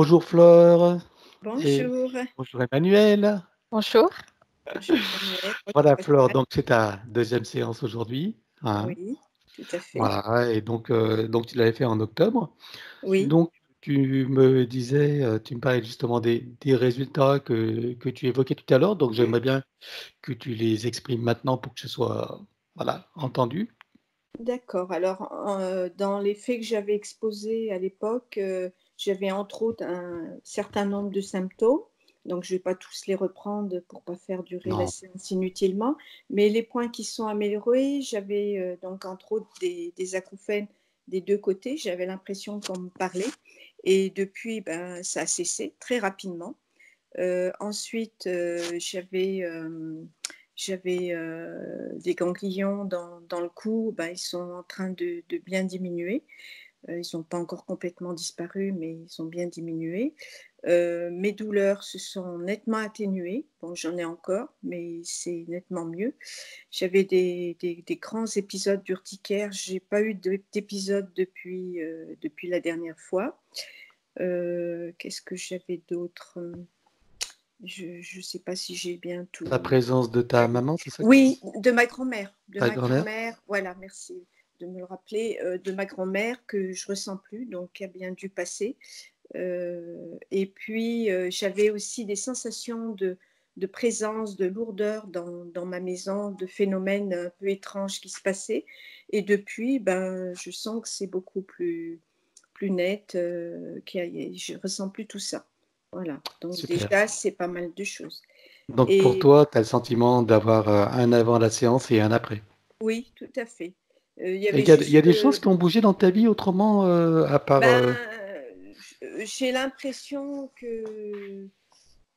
Bonjour Flore. Bonjour. bonjour Emmanuel. Bonjour. Voilà Flore, donc c'est ta deuxième séance aujourd'hui. Hein. Oui, tout à fait. Voilà, et donc, euh, donc tu l'avais fait en octobre. Oui. Donc tu me disais, euh, tu me parlais justement des, résultats que, que, tu évoquais tout à l'heure, donc j'aimerais bien que tu les exprimes maintenant pour que ce soit voilà, entendu. D'accord. Alors, euh, dans les faits que j'avais exposés à l'époque, j'avais entre autres un certain nombre de symptômes. Donc, je ne vais pas tous les reprendre pour ne pas faire durer la séance inutilement. Mais les points qui sont améliorés, j'avais euh, donc entre autres des, acouphènes des deux côtés. J'avais l'impression qu'on me parlait. Et depuis, ben, ça a cessé très rapidement. Euh, ensuite, euh, j'avais j'avais des ganglions dans, dans, le cou. Ben, ils sont en train de, de bien diminuer. Euh, ils n'ont pas encore complètement disparu, mais ils ont bien diminué. Euh, mes douleurs se sont nettement atténuées. Bon, j'en ai encore, mais c'est nettement mieux. J'avais des, grands épisodes d'urticaire. Je n'ai pas eu d'épisode depuis, euh, depuis la dernière fois. Qu'est-ce que j'avais d'autre? Je ne sais pas si j'ai bien tout. La présence de ta maman, c'est ça Oui, de ma grand-mère. De ma grand-mère, voilà, merci de me le rappeler, euh, de ma grand-mère que je ressens plus, donc qui a bien dû passer. Euh, et puis, euh, j'avais aussi des sensations de, de présence, de lourdeur dans, dans, ma maison, de phénomènes un peu étranges qui se passaient. Et depuis, ben, je sens que c'est beaucoup plus, plus net, euh, je ressens plus tout ça. Voilà, donc déjà, c'est pas mal de choses. Donc pour toi, tu as le sentiment d'avoir un avant la séance et un après Oui, tout à fait. Euh, il y, a, des choses qui ont bougé dans ta vie autrement, euh, à part. Ben, euh, j'ai l'impression que,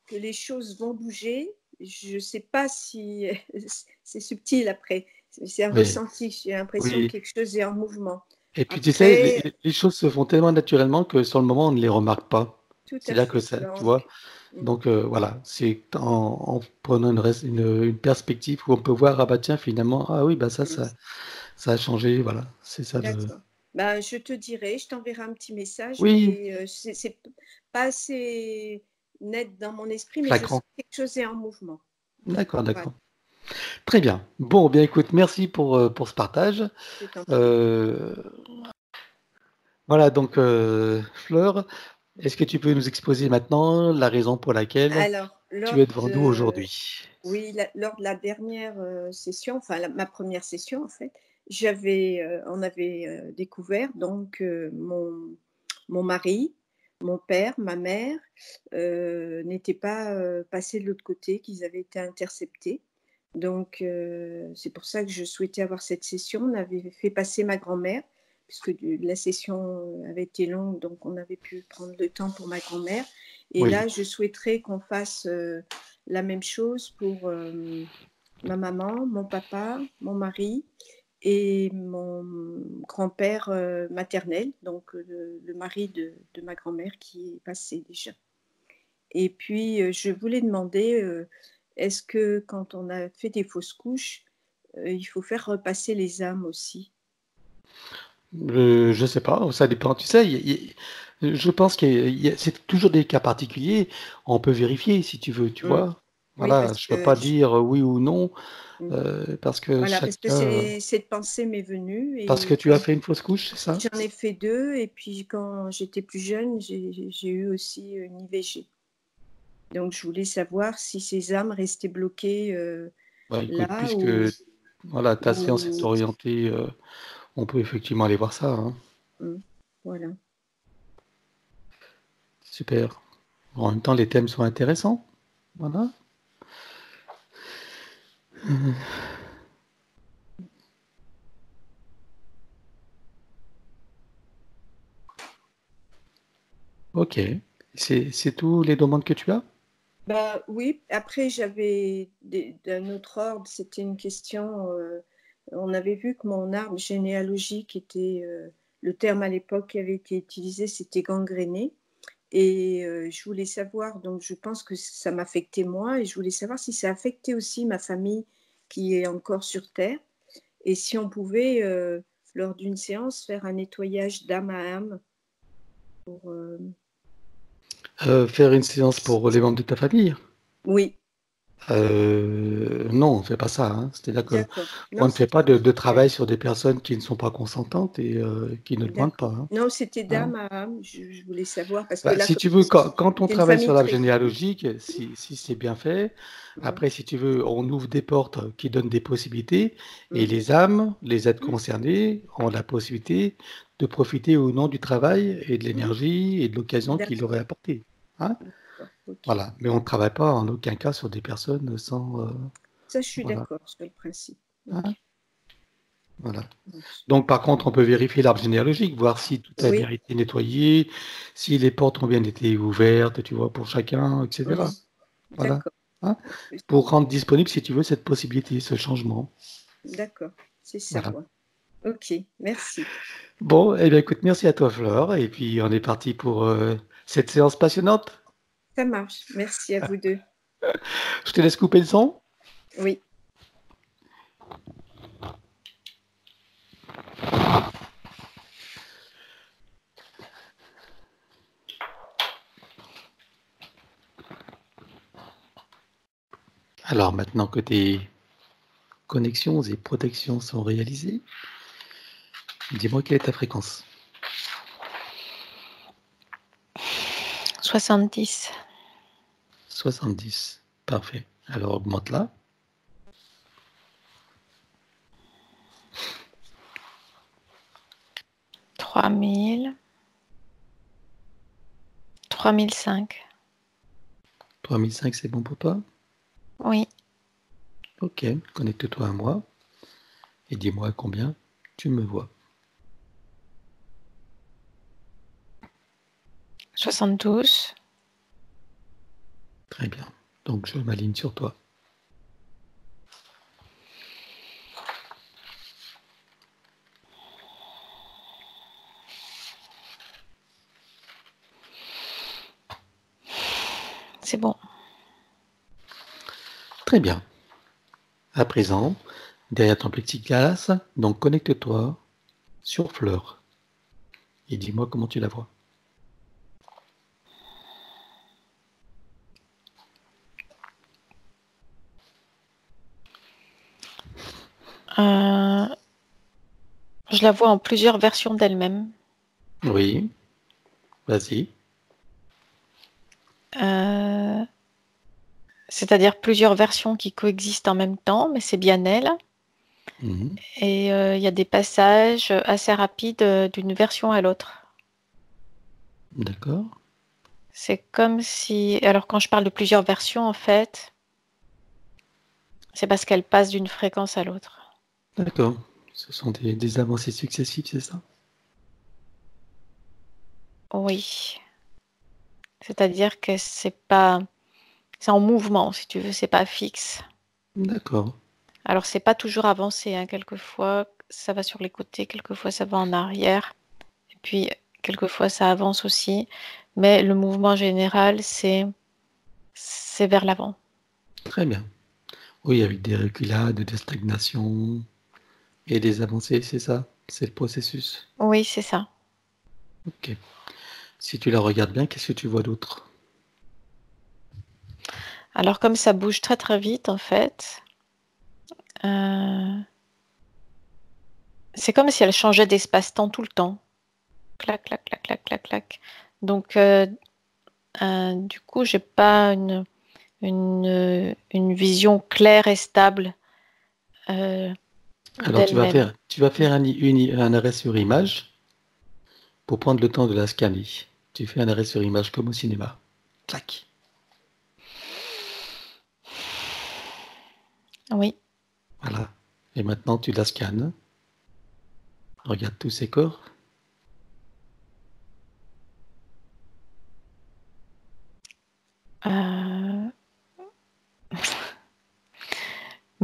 que les choses vont bouger. Je ne sais pas si c'est subtil après. C'est un ressenti. J'ai l'impression que quelque chose est en mouvement. Et puis tu sais, les, choses se font tellement naturellement que sur le moment, on ne les remarque pas. C'est là que ça, tu vois. Mm. Donc voilà, c'est en, prenant une, une, perspective où on peut voir, ah bah tiens, finalement, ah oui, bah ça, ça, ça a changé, voilà, c'est ça. Bah, je te dirai, je t'enverrai un petit message. Oui. Euh, c'est pas assez net dans mon esprit, mais quelque chose est en mouvement. D'accord, d'accord. Très bien. Bon, bien écoute, merci pour, euh, pour ce partage. Euh, voilà, donc Fleur, est-ce que tu peux nous exposer maintenant la raison pour laquelle tu es devant nous aujourd'hui? Oui, lors de la dernière session, enfin ma première session en fait, j'avais, euh, on avait euh, découvert donc euh, mon, mon mari, mon père, ma mère n'étaient pas passés de l'autre côté, qu'ils avaient été interceptés. Donc c'est pour ça que je souhaitais avoir cette session. On avait fait passer ma grand-mère puisque la session avait été longue, donc on avait pu prendre le temps pour ma grand-mère. Et là, je souhaiterais qu'on fasse la même chose pour ma maman, mon papa, mon mari et mon grand-père euh, maternel, donc le, mari de, ma grand-mère qui est passé déjà. Et puis, euh, je voulais demander, euh, est-ce que quand on a fait des fausses couches, il faut faire repasser les âmes aussi? Je ne sais pas, ça dépend. Tu sais, je pense que c'est toujours des cas particuliers. On peut vérifier si tu veux, tu mmh. vois. Voilà, je ne peux pas dire oui ou non. Mmh. Euh, parce que voilà, parce que cette pensée m'est venue. Et parce que tu as fait une fausse couche, c'est ça? J'en ai fait deux, et puis quand j'étais plus jeune, j'ai eu aussi une IVG. Donc je voulais savoir si ces âmes restaient bloquées euh, bah, là. Puisque voilà, ta séance est orientée, euh, on peut effectivement aller voir ça. Hein. Mmh. Voilà. Super. En même temps, les thèmes sont intéressants. Voilà. Ok. C'est tous les demandes que tu as? Bah, Oui, après j'avais d'un autre ordre, c'était une question, euh, on avait vu que mon arbre généalogique était, euh, le terme à l'époque qui avait été utilisé, c'était gangréné. Et euh, je voulais savoir, donc je pense que ça m'affectait moi, et je voulais savoir si ça affectait aussi ma famille qui est encore sur Terre. Et si on pouvait, euh, lors d'une séance, faire un nettoyage d'âme à âme pour, Euh, faire une séance pour les membres de ta famille? Oui. Euh, non, on ne fait pas ça. Hein. C'est-à-dire qu'on ne fait pas de, travail sur des personnes qui ne sont pas consentantes et euh, qui ne demandent pas. Hein. Non, c'était hein? dame à Je, voulais savoir. Parce que bah, si tu veux, quand, on travaille sur l'arbre généalogique, si, c'est bien fait, après, si tu veux, on ouvre des portes qui donnent des possibilités et les âmes, les êtres concernés, ont la possibilité de profiter au nom du travail et de l'énergie et de l'occasion qu'il aurait Voilà, mais on ne travaille pas en aucun cas sur des personnes sans. Euh, Ça, je suis d'accord sur le principe. Hein voilà. Donc, par contre, on peut vérifier l'arbre généalogique, voir si tout a bien été nettoyé, si les portes ont bien été ouvertes, tu vois, pour chacun, etc. Voilà. Hein? Pour rendre disponible, si tu veux, cette possibilité, ce changement. D'accord, c'est ça. Ok, merci. Bon, eh bien, écoute, merci à toi, Flore. Et puis, on est parti pour euh, cette séance passionnante. Ça marche. Merci à vous deux. Je te laisse couper le son? Oui. Alors maintenant que tes connexions et protections sont réalisées, dis-moi quelle est ta fréquence? 70. 70. Parfait. Alors augmente-la. Trois mille. Trois mille cinq. Trois mille cinq, c'est bon pour toi? Oui. Ok, connecte-toi à moi et dis-moi combien tu me vois. 72. Très bien. Donc je m'aligne sur toi. C'est bon. Très bien. À présent, derrière ton plexiglas, donc connecte-toi sur Fleur et dis-moi comment tu la vois. La vois en plusieurs versions d'elle-même. Oui. Vas-y. Euh, c'est-à-dire plusieurs versions qui coexistent en même temps, mais c'est bien elle. Mhm. Et euh, il y a des passages assez rapides d'une version à l'autre. D'accord. C'est comme si. Alors, quand je parle de plusieurs versions, en fait, c'est parce qu'elle passe d'une fréquence à l'autre. D'accord. Ce sont des, avancées successives, c'est ça? Oui. C'est-à-dire que c'est pas. C'est en mouvement, si tu veux, c'est pas fixe. D'accord. Alors, c'est pas toujours avancé. Hein. Quelquefois, ça va sur les côtés, quelquefois, ça va en arrière. Et puis, quelquefois, ça avance aussi. Mais le mouvement général, c'est c'est vers l'avant. Très bien. Oui, avec des reculades, des stagnations, et des avancées, c'est ça? C'est le processus? Oui, c'est ça. Ok. Si tu la regardes bien, qu'est-ce que tu vois d'autre? Alors comme ça bouge très très vite en fait, euh, c'est comme si elle changeait d'espace-temps tout le temps. Clac, clac, clac, clac, clac, clac. Donc euh, euh, du coup, j'ai pas une, une, une, vision claire et stable alors tu vas faire, tu vas faire un, un, arrêt sur image pour prendre le temps de la scanner. Tu fais un arrêt sur image comme au cinéma. Clac. Oui. Voilà. Et maintenant tu la scannes. Regarde tous ces corps. Euh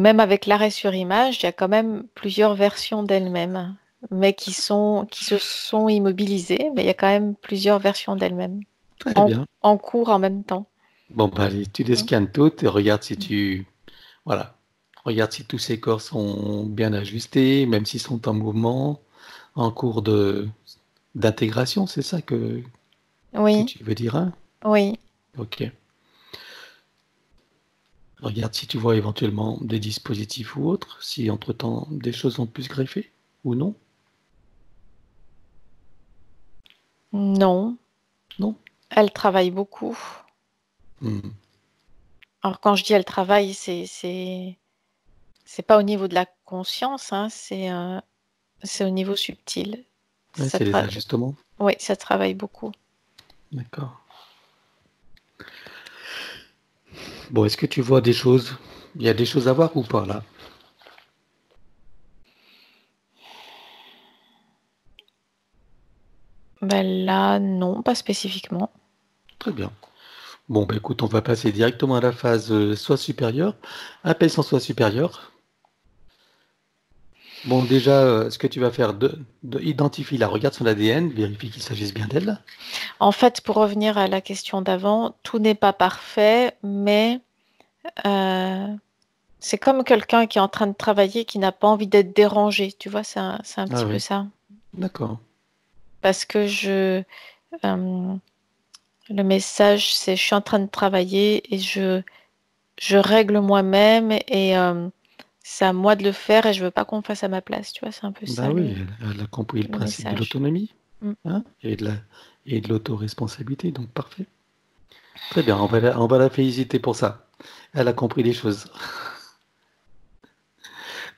même avec l'arrêt sur image, il y a quand même plusieurs versions d'elle-même, mais qui, sont, qui se sont immobilisées, mais il y a quand même plusieurs versions d'elle-même. En, en cours en même temps. Bon, bah, tu les scannes toutes et regarde si tu. Voilà. Regarde si tous ces corps sont bien ajustés, même s'ils sont en mouvement, en cours de d'intégration, c'est ça que, oui. tu veux dire hein? Oui. Ok. Regarde si tu vois éventuellement des dispositifs ou autres, si entre-temps des choses ont pu se greffer ou non. Non. Non. Elle travaille beaucoup. Hmm. Alors quand je dis elle travaille, c'est c'est c'est pas au niveau de la conscience, hein, c'est euh, c'est au niveau subtil. Ouais, c'est les ajustements. Oui, ça travaille beaucoup. D'accord. Bon, est-ce que tu vois des choses? Il y a des choses à voir ou pas là? Ben là, non, pas spécifiquement. Très bien. Bon, bah écoute, on va passer directement à la phase euh, soi supérieur. Appelle son soi supérieur. Bon, déjà, euh, ce que tu vas faire, de, de- identifie la, regarde son ADN, vérifie qu'il s'agisse bien d'elle. En fait, pour revenir à la question d'avant, tout n'est pas parfait, mais euh, c'est comme quelqu'un qui est en train de travailler, qui n'a pas envie d'être dérangé. Tu vois, c'est un, Ah petit peu oui. ça. D'accord. Parce que je, euh, le message, c'est je suis en train de travailler et je, je règle moi-même et euh, c'est à moi de le faire et je veux pas qu'on le fasse à ma place. Tu vois, c'est un peu ça Bah oui, le, elle, a compris le le principe de l'autonomie Mm. hein, et de la, et de l'autoresponsabilité, donc parfait. Très bien, on va la, on va la féliciter pour ça. Elle a compris les choses.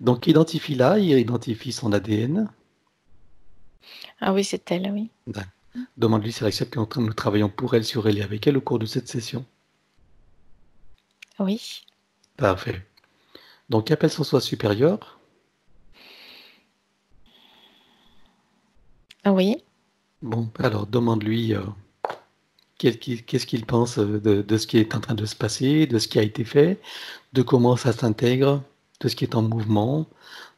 Donc identifie-la, il identifie son ADN. Ah oui, c'est elle, oui. Demande-lui si elle accepte que nous travaillons pour elle, sur elle et avec elle au cours de cette session. Oui. Parfait. Donc appelle son soi supérieur? Ah oui. Bon, alors demande-lui euh, qu'est-ce qu'il pense de, de ce qui est en train de se passer, de ce qui a été fait, de comment ça s'intègre, de ce qui est en mouvement,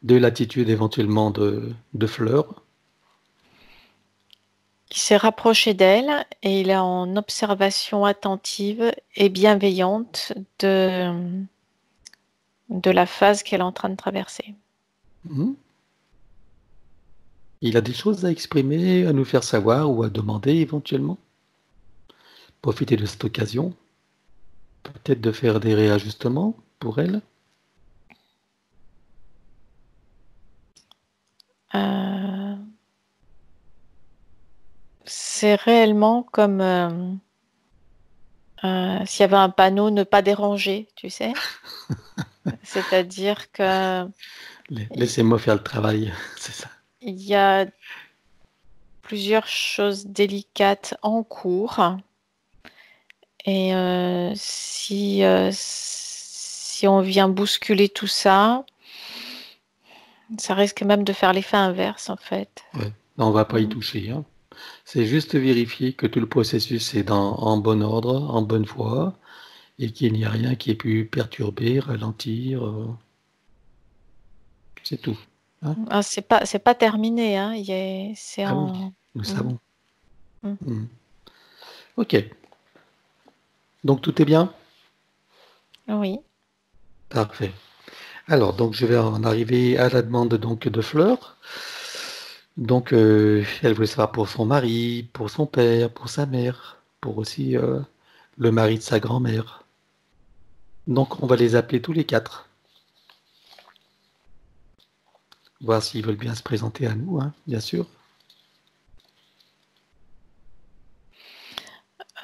de l'attitude éventuellement de, de Fleur. Il s'est rapproché d'elle et il est en observation attentive et bienveillante de, de la phase qu'elle est en train de traverser. Mhm. Il a des choses à exprimer, à nous faire savoir ou à demander éventuellement. Profiter de cette occasion. Peut-être de faire des réajustements pour elle. Euh, c'est réellement comme euh, euh, s'il y avait un panneau ne pas déranger, tu sais. C'est-à-dire que La- Laissez-moi faire le travail, c'est ça. il y a plusieurs choses délicates en cours. Et euh, si, euh, si on vient bousculer tout ça, ça risque même de faire l'effet inverse, en fait. Ouais. Non, on va pas y Mhm. toucher. hein. C'est juste vérifier que tout le processus est dans, en bon ordre, en bonne voie, et qu'il n'y a rien qui ait pu perturber, ralentir. euh, C'est tout. Ah, c'est pas, c'est pas terminé, hein. Il y a- c'est Ah oui. en... Nous Mhm. savons. Mhm. Mhm. Ok. Donc tout est bien? Oui. Parfait. Alors, donc je vais en arriver à la demande donc de Fleur. Donc, euh, elle voulait savoir pour son mari, pour son père, pour sa mère, pour aussi euh, le mari de sa grand-mère. Donc, on va les appeler tous les quatre. Voir s'ils veulent bien se présenter à nous, hein, bien sûr.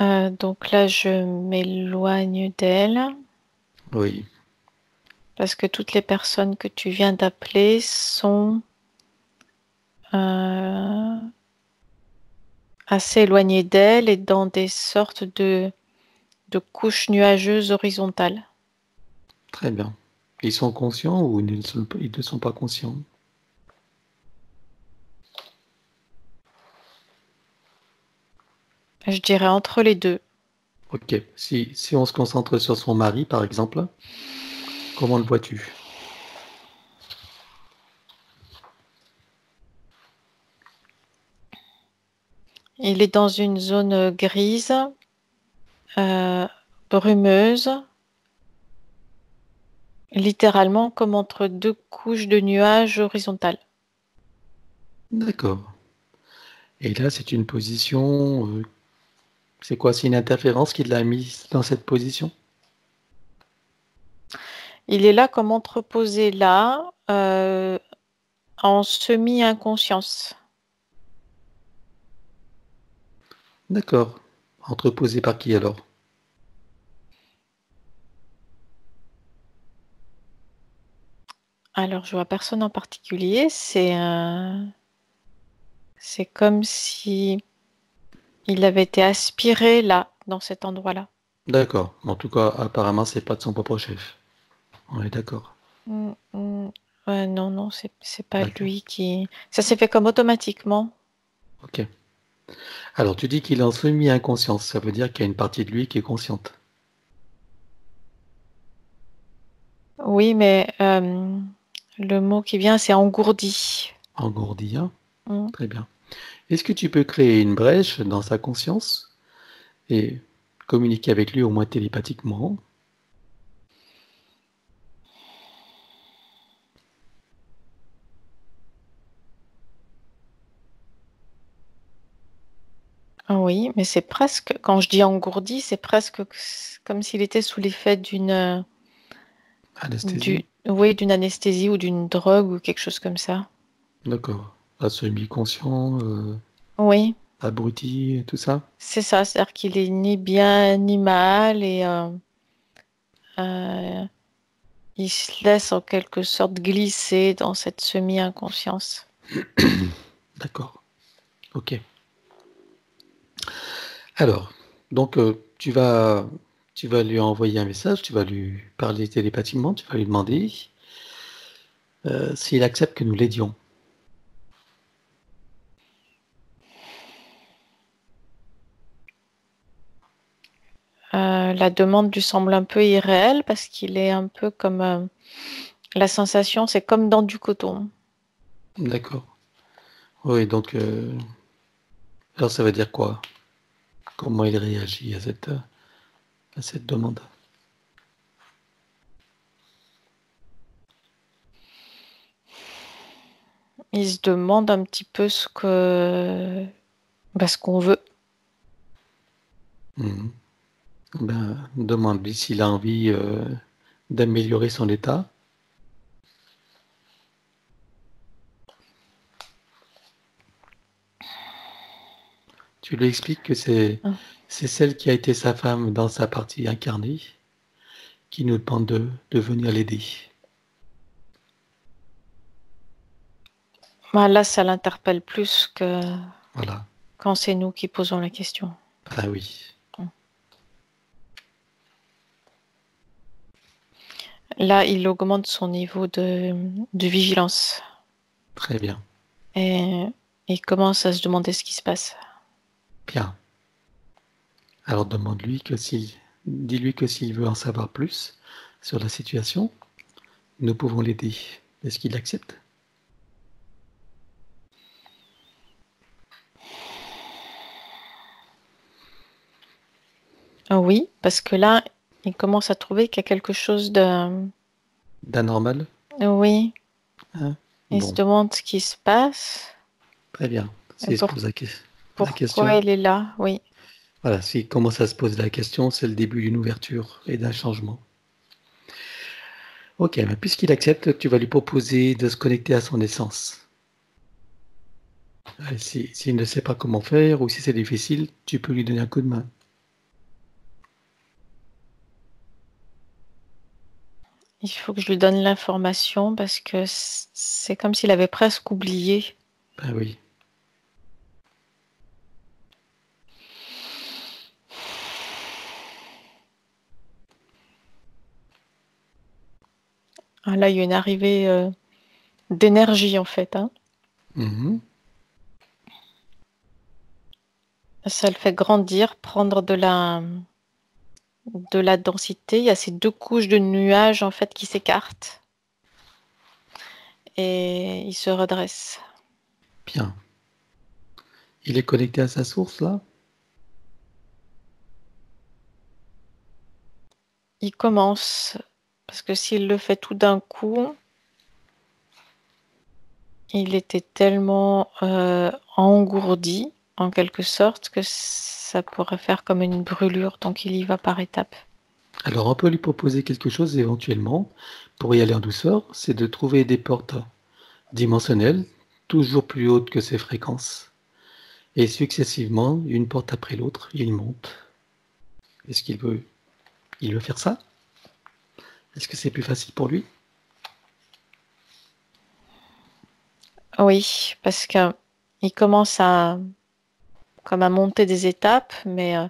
Euh, donc là, je m'éloigne d'elle Oui. parce que toutes les personnes que tu viens d'appeler sont euh, assez éloignées d'elle et dans des sortes de, de couches nuageuses horizontales. Très bien. Ils sont conscients ou ils ne sont, ils ne sont pas conscients? Je dirais entre les deux. Ok. Si, si on se concentre sur son mari, par exemple, comment le vois-tu? Il est dans une zone grise, euh, brumeuse, littéralement comme entre deux couches de nuages horizontales. D'accord. Et là, c'est une position euh, C'est quoi? C'est une interférence qui l'a mis dans cette position? Il est là comme entreposé là, euh, en semi-inconscience. D'accord. Entreposé par qui alors? Alors, je vois personne en particulier. C'est c'est comme si il avait été aspiré là, dans cet endroit-là. D'accord. En tout cas, apparemment, c'est pas de son propre chef. On est d'accord. Mm, mm. Ouais, non, non, c'est c'est pas lui qui. Ça s'est fait comme automatiquement. Ok. Alors, tu dis qu'il est en semi-inconscience. Ça veut dire qu'il y a une partie de lui qui est consciente. Oui, mais euh, le mot qui vient, c'est engourdi. Engourdi, hein mm. Très bien. Est-ce que tu peux créer une brèche dans sa conscience et communiquer avec lui au moins télépathiquement? Oui, mais c'est presque, quand je dis engourdi, c'est presque comme s'il était sous l'effet d'une Anesthésie oui, d'une anesthésie ou d'une drogue ou quelque chose comme ça. D'accord. À semi-conscient, euh, Oui, abruti, tout ça? C'est ça, c'est-à-dire qu'il est ni bien ni mal et euh, euh, il se laisse en quelque sorte glisser dans cette semi-inconscience. D'accord. Ok. Alors, donc tu vas, tu vas lui envoyer un message, tu vas lui parler télépathiquement, tu vas lui demander euh, s'il accepte que nous l'aidions. Euh, la demande lui semble un peu irréelle parce qu'il est un peu comme la sensation, c'est comme dans du coton. D'accord. Oui, donc alors ça veut dire quoi? Comment il réagit à cette, à cette demande Il se demande un petit peu ce que bah, ce qu'on veut. Mhm. Ben, demande-lui s'il a envie euh, d'améliorer son état. Tu lui expliques que c'est Ah. C'est celle qui a été sa femme dans sa partie incarnée qui nous demande de, de venir l'aider. Bah, là, ça l'interpelle plus que Voilà. quand c'est nous qui posons la question. Ah oui. Là, il augmente son niveau de, de vigilance Très bien. et il commence à se demander ce qui se passe. Bien. Alors demande-lui que s'il dis-lui que s'il veut en savoir plus sur la situation, nous pouvons l'aider. Est-ce qu'il accepte? Ah Oui, parce que là, il commence à trouver qu'il y a quelque chose de... D'anormal? Oui, Hein? Il Bon. se demande ce qui se passe, Très bien. Se pour- la, que- la question, pourquoi il est là, oui. Voilà, s'il commence à se poser la question, c'est le début d'une ouverture et d'un changement. Ok, mais puisqu'il accepte, tu vas lui proposer de se connecter à son essence. Si- S'il ne sait pas comment faire ou si c'est difficile, tu peux lui donner un coup de main. Il faut que je lui donne l'information parce que c'est comme s'il avait presque oublié. Ben oui. Ah, là, il y a une arrivée euh, d'énergie en fait. hein. Mhm. Ça le fait grandir, prendre de la, de la densité. Il y a ces deux couches de nuages en fait qui s'écartent. Et il se redresse. Bien. Il est connecté à sa source là? Il commence, parce que s'il le fait tout d'un coup, il était tellement euh, engourdi en quelque sorte que ça pourrait faire comme une brûlure, donc il y va par étapes. Alors on peut lui proposer quelque chose éventuellement pour y aller en douceur, c'est de trouver des portes dimensionnelles, toujours plus hautes que ses fréquences. Et successivement, une porte après l'autre, il monte. Est-ce qu'il veut, il veut faire ça? Est-ce que c'est plus facile pour lui? Oui, parce qu'il commence à, comme à monter des étapes, mais euh,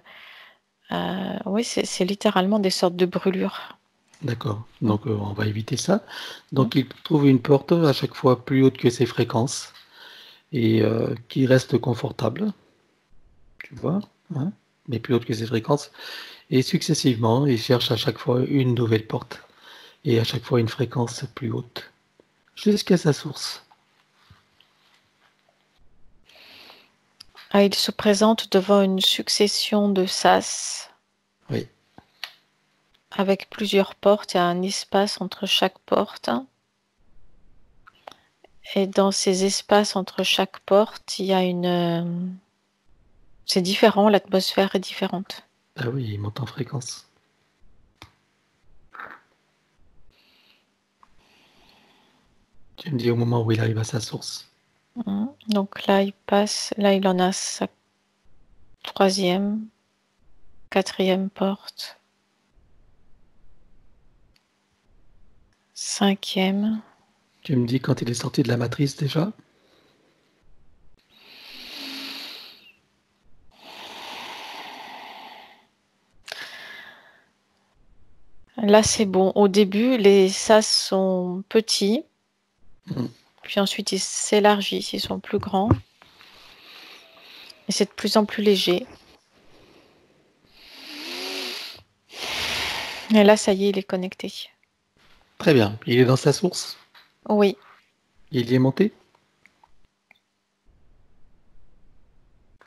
euh, oui, c'est littéralement des sortes de brûlures. D'accord. Donc euh, on va éviter ça. Donc il trouve une porte à chaque fois plus haute que ses fréquences et qui reste confortable. Tu vois, hein, mais plus haute que ses fréquences. Et successivement, il cherche à chaque fois une nouvelle porte et à chaque fois une fréquence plus haute jusqu'à sa source. Ah, il se présente devant une succession de sas. Oui. Avec plusieurs portes, il y a un espace entre chaque porte. Et dans ces espaces entre chaque porte, il y a une. Euh, c'est différent, l'atmosphère est différente. Ah oui, il monte en fréquence. Tu me dis au moment où il arrive à sa source. Mmh. Donc là, il passe, là, il en a sa troisième, quatrième porte, cinquième. Tu me dis quand il est sorti de la matrice déjà? Là, c'est bon. Au début, les sas sont petits. Mmh. Puis ensuite, ils s'élargissent, ils sont plus grands. Et c'est de plus en plus léger. Et là, ça y est, il est connecté. Très bien. Il est dans sa source? Oui. Il y est monté?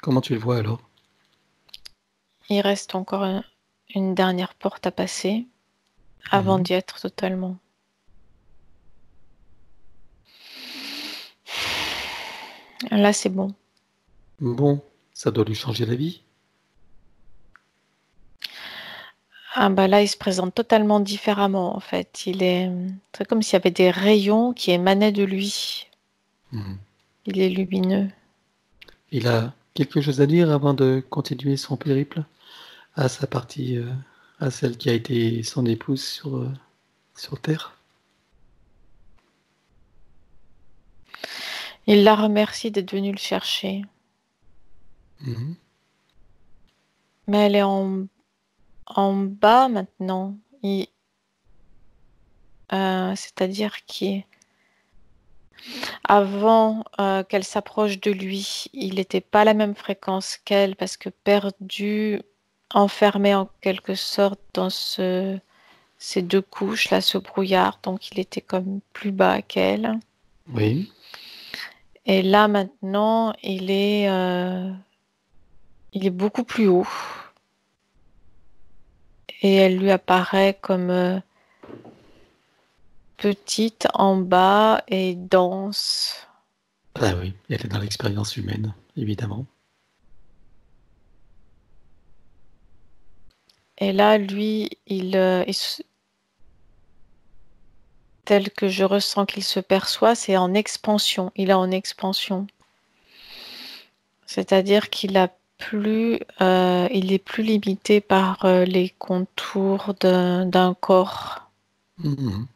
Comment tu le vois alors? Il reste encore une dernière porte à passer avant mhm. d'y être totalement. Là, c'est bon. Bon, ça doit lui changer la vie. Ah bah là, il se présente totalement différemment en fait. Il est c'est comme s'il y avait des rayons qui émanaient de lui. Mhm. Il est lumineux. Il a quelque chose à dire avant de continuer son périple à sa partie, euh, à celle qui a été son épouse sur, euh, sur Terre? Il la remercie d'être venue le chercher. Mhm. Mais elle est en, en bas maintenant. Euh, c'est-à-dire qu'avant euh, qu'elle s'approche de lui, il n'était pas la même fréquence qu'elle parce que perdu, enfermé en quelque sorte dans ce, ces deux couches, là, ce brouillard, donc il était comme plus bas qu'elle. Oui. Et là maintenant, il est, euh, il est beaucoup plus haut. Et elle lui apparaît comme euh, petite en bas et dense. Ah oui, elle est dans l'expérience humaine, évidemment. Et là, lui, il, euh, il, tel que je ressens qu'il se perçoit, c'est en expansion. Il est en expansion. C'est-à-dire qu'il a plus, euh, il est plus limité par euh, les contours d'un corps. Mhm.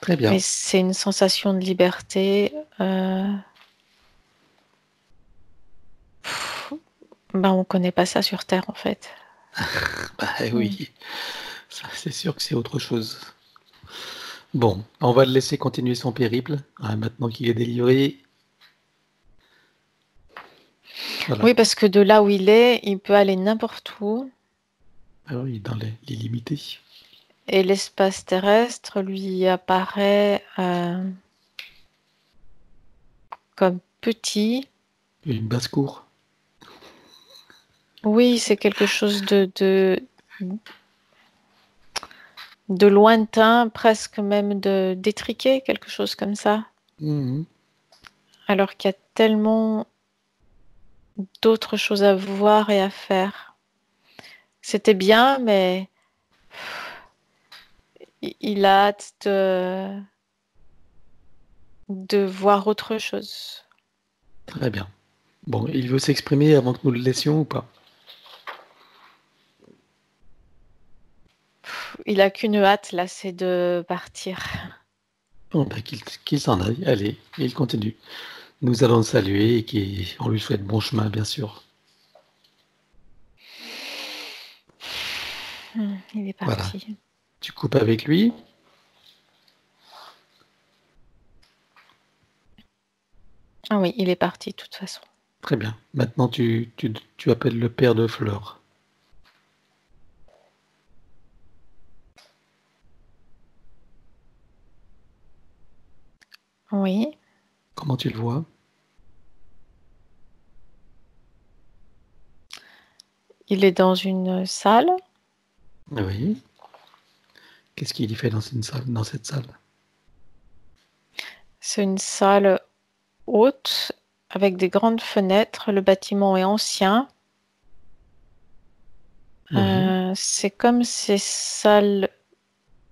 Très bien. Mais c'est une sensation de liberté. Euh... Ben, on connaît pas ça sur Terre en fait. bah oui. C'est sûr que c'est autre chose. Bon, on va le laisser continuer son périple. Ah, maintenant qu'il est délivré. Oui, parce que de là où il est, il peut aller n'importe où. Ah oui, dans l'illimité. Et l'espace terrestre lui apparaît euh, comme petit. Une basse-cour. Oui, c'est quelque chose de, de de lointain, presque même de d'étriqué, quelque chose comme ça. Mhm. alors qu'il y a tellement d'autres choses à voir et à faire. C'était bien, mais il a hâte de, de voir autre chose. Très bien. Bon, il veut s'exprimer avant que nous le laissions ou pas? Il a qu'une hâte là, c'est de partir. Bon, ben, qu'il s'en aille. Allez, il continue. Nous allons le saluer et on lui souhaite bon chemin, bien sûr. Hmm, il est parti. Tu coupes avec lui. Ah oui, il est parti de toute façon. Très bien. Maintenant, tu, tu appelles le père de Fleur. Oui. Comment tu le vois? Il est dans une salle. Oui. Qu'est-ce qu'il y fait dans une salle, dans cette salle? C'est une salle haute avec des grandes fenêtres. Le bâtiment est ancien. Euh, c'est comme ces salles,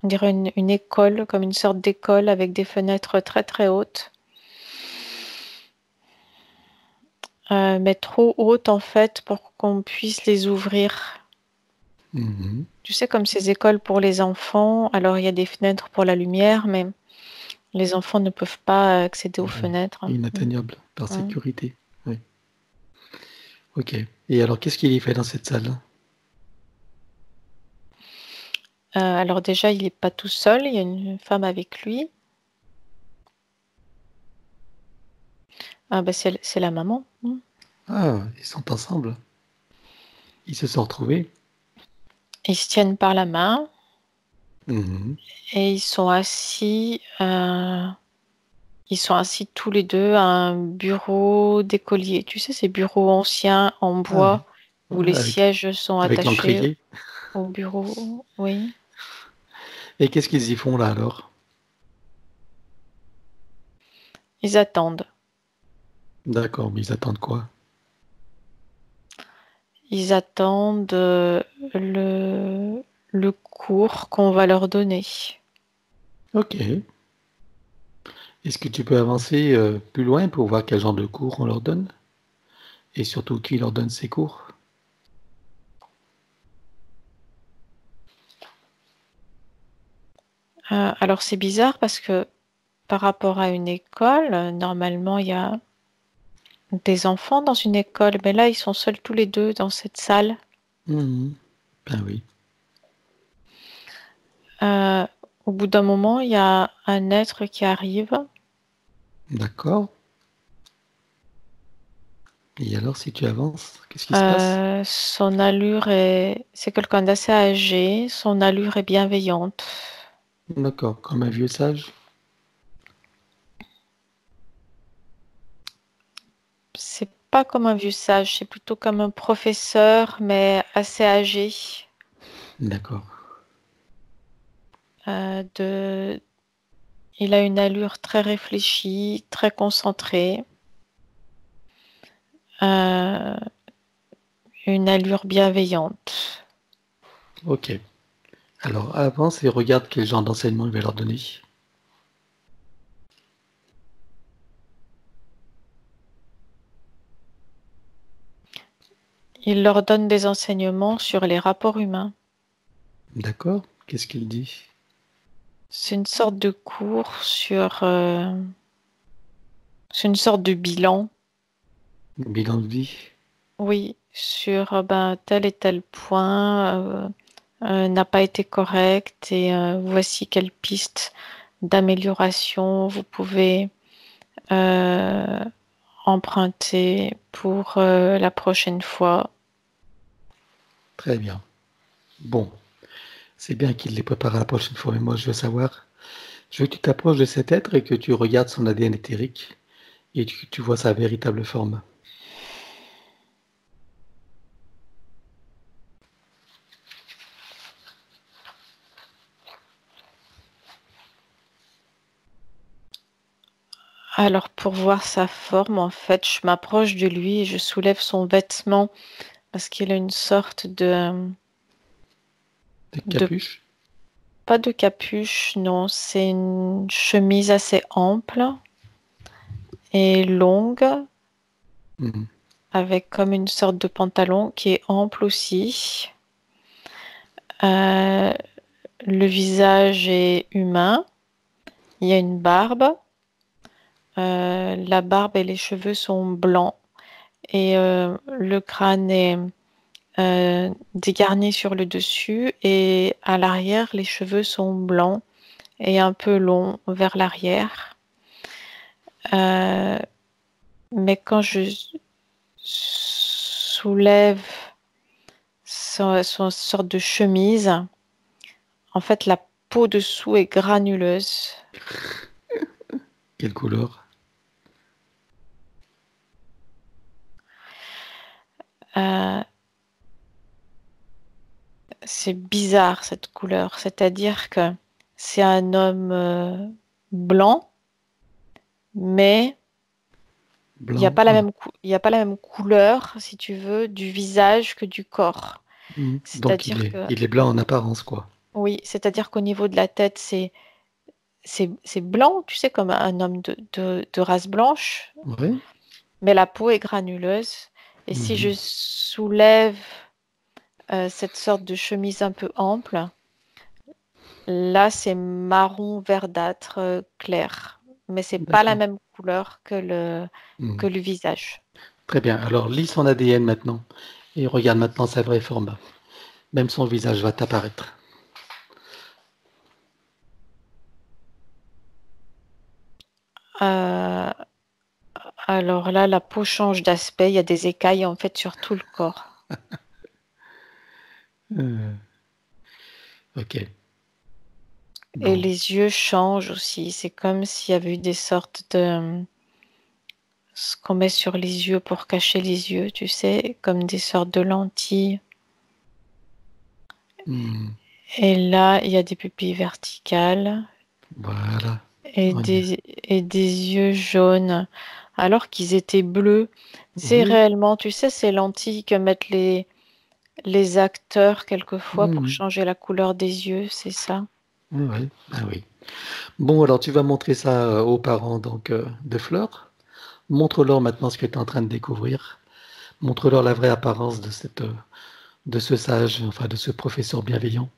on dirait une, école, comme une sorte d'école avec des fenêtres très très hautes. Euh, mais trop hautes en fait pour qu'on puisse les ouvrir. Mhm. Tu sais, comme ces écoles pour les enfants, alors il y a des fenêtres pour la lumière, mais les enfants ne peuvent pas accéder aux fenêtres. Inatteignable par sécurité. Oui. Ok. Et alors, qu'est-ce qu'il y fait dans cette salle? Euh, Alors déjà, il n'est pas tout seul, il y a une femme avec lui. Ah bah c'est la maman. Ah, ils sont ensemble. Ils se sont retrouvés. Ils se tiennent par la main. Mhm. Et ils sont assis, euh, ils sont assis tous les deux à un bureau d'écolier. Tu sais, ces bureaux anciens en bois ah. où les sièges sont attachés au bureau. Oui. Et qu'est-ce qu'ils y font là alors? Ils attendent. D'accord, mais ils attendent quoi? Ils attendent euh, le le cours qu'on va leur donner. Ok. Est-ce que tu peux avancer euh, plus loin pour voir quel genre de cours on leur donne? Et surtout qui leur donne ces cours? Euh, Alors c'est bizarre parce que par rapport à une école, normalement il y a des enfants dans une école, mais là ils sont seuls tous les deux dans cette salle. Mmh. Ben oui. Euh, au bout d'un moment, il y a un être qui arrive. D'accord. Et alors, si tu avances, qu'est-ce qui se passe? Euh, Son allure est... C'est quelqu'un d'assez âgé. Son allure est bienveillante. D'accord, comme un vieux sage C'est pas comme un vieux sage, c'est plutôt comme un professeur, mais assez âgé. D'accord. Euh, de... Il a une allure très réfléchie, très concentrée. Euh, une allure bienveillante. Ok. Alors avance et regarde quel genre d'enseignement il va leur donner. Il leur donne des enseignements sur les rapports humains. D'accord. Qu'est-ce qu'il dit? C'est une sorte de cours sur. Euh, c'est une sorte de bilan. Bilan de vie? Oui, sur euh, ben, tel et tel point euh, n'a pas été correct et voici quelle piste d'amélioration vous pouvez emprunter pour la prochaine fois. Très bien. Bon, c'est bien qu'il les prépare à la prochaine fois, mais moi je veux savoir, je veux que tu t'approches de cet être et que tu regardes son ADN éthérique et que tu vois sa véritable forme. Alors, pour voir sa forme, en fait, je m'approche de lui et je soulève son vêtement parce qu'il a une sorte de... De capuche Pas de capuche, non. C'est une chemise assez ample et longue, Mhm. avec comme une sorte de pantalon qui est ample aussi. Euh, le visage est humain. Il y a une barbe. Euh, la barbe et les cheveux sont blancs. Et euh, le crâne est euh, dégarni sur le dessus. Et à l'arrière, les cheveux sont blancs et un peu longs vers l'arrière. Mais quand je soulève son, son sorte de chemise, en fait, la peau dessous est granuleuse. Quelle couleur? Euh, c'est bizarre cette couleur, c'est-à-dire que c'est un homme euh, blanc, mais il n'y a, pas la même cou- il y a pas la même couleur, si tu veux, du visage que du corps. Mhm. Donc il est, que- il est blanc en apparence, quoi. Oui, c'est-à-dire qu'au niveau de la tête, c'est blanc, tu sais, comme un homme de, de- de race blanche, mais la peau est granuleuse. Et si Mhm. je soulève euh, cette sorte de chemise un peu ample, là, c'est marron verdâtre euh, clair. Mais c'est pas la même couleur que le, Mhm. que le visage. Très bien. Alors lis son ADN maintenant et regarde maintenant sa vraie forme. Même son visage va t'apparaître. Euh, alors là, la peau change d'aspect. Il y a des écailles en fait sur tout le corps. Euh, Ok. Et les yeux changent aussi. C'est comme s'il y avait eu des sortes de... Ce qu'on met sur les yeux pour cacher les yeux, tu sais, comme des sortes de lentilles. Hmm, Et là, il y a des pupilles verticales Voilà. et Ouais. des, et des yeux jaunes, alors qu'ils étaient bleus. C'est Oui. réellement, tu sais, ces lentilles que mettent les, les acteurs quelquefois pour Mhm. changer la couleur des yeux, c'est ça? Oui, oui. Ah oui. Bon, alors tu vas montrer ça euh, aux parents donc euh, de Fleur. Montre-leur maintenant ce que tu es en train de découvrir. Montre-leur la vraie apparence de cette, euh, de ce sage, enfin de ce professeur bienveillant,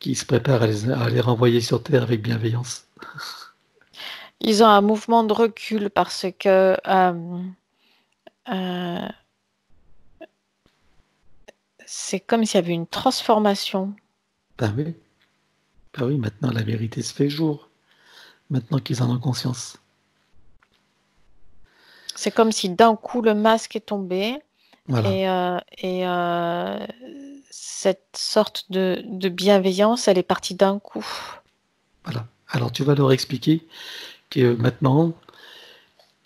qui se prépare à les, à les renvoyer sur Terre avec bienveillance. Ils ont un mouvement de recul parce que euh, euh, c'est comme s'il y avait une transformation. Ben oui. Ben oui, maintenant la vérité se fait jour. Maintenant qu'ils en ont conscience. C'est comme si d'un coup le masque est tombé Voilà. et, euh, et euh, cette sorte de, bienveillance, elle est partie d'un coup. Voilà. Alors tu vas leur expliquer que maintenant,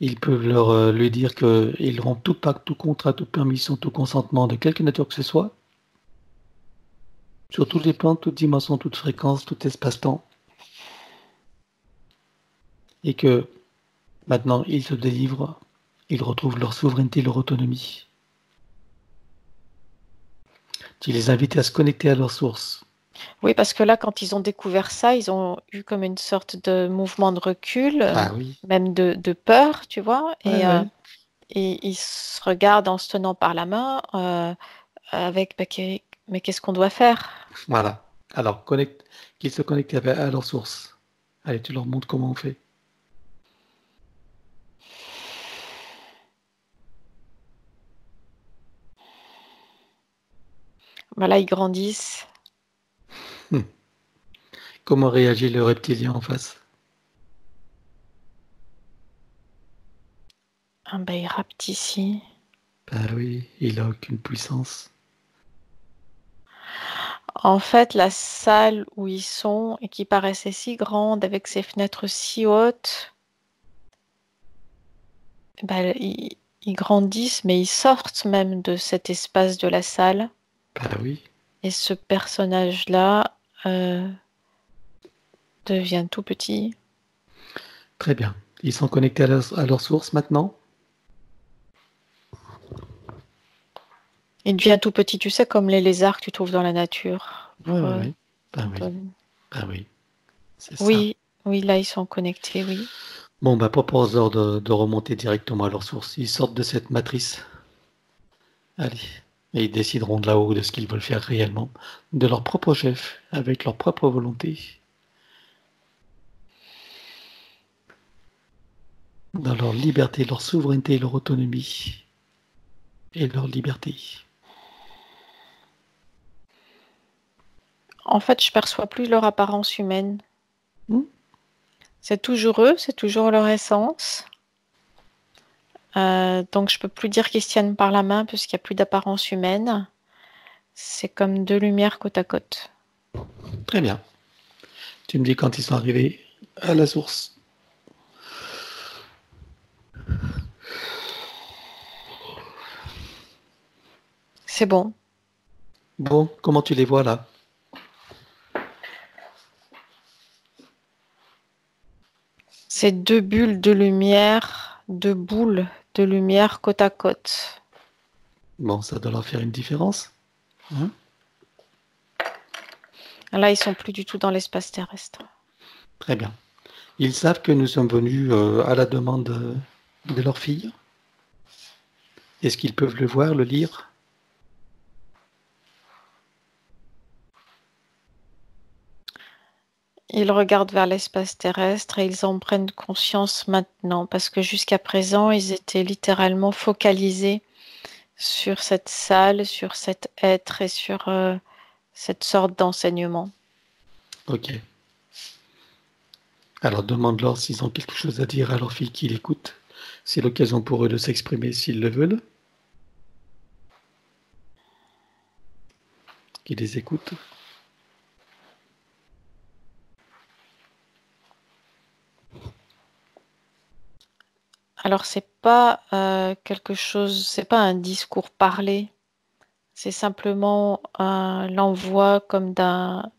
ils peuvent leur, euh, lui dire qu'ils auront tout pacte, tout contrat, toute permission, tout consentement de quelque nature que ce soit, sur tous les plans, toute dimension, toute fréquence, tout espace-temps, et que maintenant ils se délivrent, ils retrouvent leur souveraineté, leur autonomie. Tu les invites à se connecter à leur source. Oui, parce que là, quand ils ont découvert ça, ils ont eu comme une sorte de mouvement de recul, euh, Ah oui. même de, de peur, tu vois. Et, Ouais, euh, et ils se regardent en se tenant par la main euh, avec bah, mais qu'est-ce qu'on doit faire? Voilà. Alors, qu'ils se connectent à leur source. Allez, tu leur montres comment on fait. Voilà, ils grandissent. Comment réagit le reptilien en face? Ah, bah, ils rapetissent. Ben oui, il a aucune puissance. En fait, la salle où ils sont et qui paraissait si grande avec ses fenêtres si hautes, bah, ils, ils grandissent, mais ils sortent même de cet espace de la salle. Ben oui. Et ce personnage-là, euh, deviennent tout petits. Très bien. Ils sont connectés à leur, source maintenant? Ils deviennent tout petits, tu sais, comme les lézards que tu trouves dans la nature. oui, oui. Ben oui. Ben oui. Oui, oui, là, ils sont connectés, oui. Bon, bah, propose-leur de, de remonter directement à leur source. Ils sortent de cette matrice. Allez. Et ils décideront de là-haut de ce qu'ils veulent faire réellement, de leur propre chef, avec leur propre volonté. Dans leur liberté, leur souveraineté, leur autonomie et leur liberté. En fait, je perçois plus leur apparence humaine. Hmm? C'est toujours eux, c'est toujours leur essence. Euh, donc je peux plus dire qu'ils se tiennent par la main puisqu'il n'y a plus d'apparence humaine. C'est comme deux lumières côte à côte. Très bien. Tu me dis quand ils sont arrivés à la source. C'est bon. Bon, comment tu les vois là? C'est deux bulles de lumière, deux boules de lumière côte à côte. Bon, ça doit leur faire une différence. Hein? Là, ils sont plus du tout dans l'espace terrestre. Très bien. Ils savent que nous sommes venus euh, à la demande de leur fille. Est-ce qu'ils peuvent le voir, le lire? Ils regardent vers l'espace terrestre et ils en prennent conscience maintenant parce que jusqu'à présent, ils étaient littéralement focalisés sur cette salle, sur cet être et sur euh, cette sorte d'enseignement. Ok. Alors demande-leur s'ils ont quelque chose à dire à leur fille qui l'écoute. C'est l'occasion pour eux de s'exprimer s'ils le veulent. Qui les écoutent. Alors c'est pas euh, quelque chose, c'est pas un discours parlé, c'est simplement l'envoi comme d'un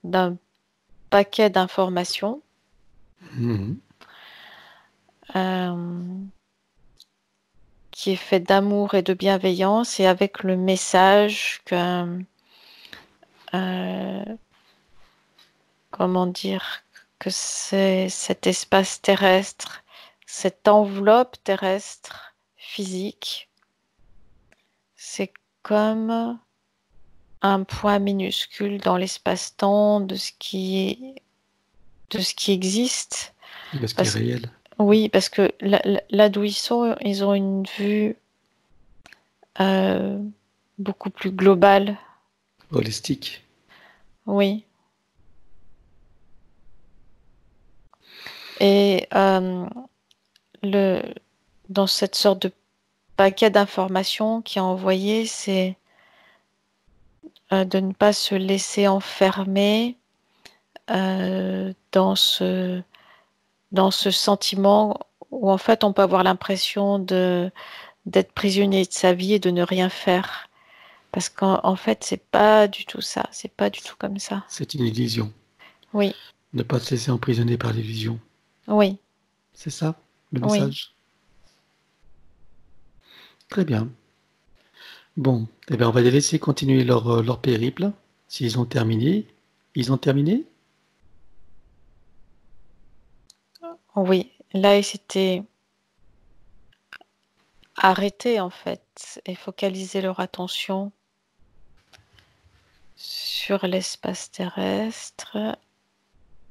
paquet d'informations. Mmh euh, qui est fait d'amour et de bienveillance et avec le message que euh, comment dire que c'est cet espace terrestre cette enveloppe terrestre physique, c'est comme un point minuscule dans l'espace-temps de ce qui de ce qui existe. De ce qui est réel. Oui, parce que là, d'où ils sont, ils ont une vue euh, beaucoup plus globale. Holistique. Oui. Et euh, le, dans cette sorte de paquet d'informations qui est envoyé, c'est euh, de ne pas se laisser enfermer euh, dans, ce, dans ce sentiment où en fait on peut avoir l'impression de d'être prisonnier de sa vie et de ne rien faire. Parce qu'en fait, c'est pas du tout ça, c'est pas du tout comme ça. C'est une illusion. Oui. Ne pas se laisser emprisonner par l'illusion. Oui. C'est ça? Le message Très bien. Bon, eh bien, on va les laisser continuer leur, euh, leur périple. S'ils ont terminé. Ils ont terminé? Oui, là, ils s'étaient arrêtés en fait et focaliser leur attention sur l'espace terrestre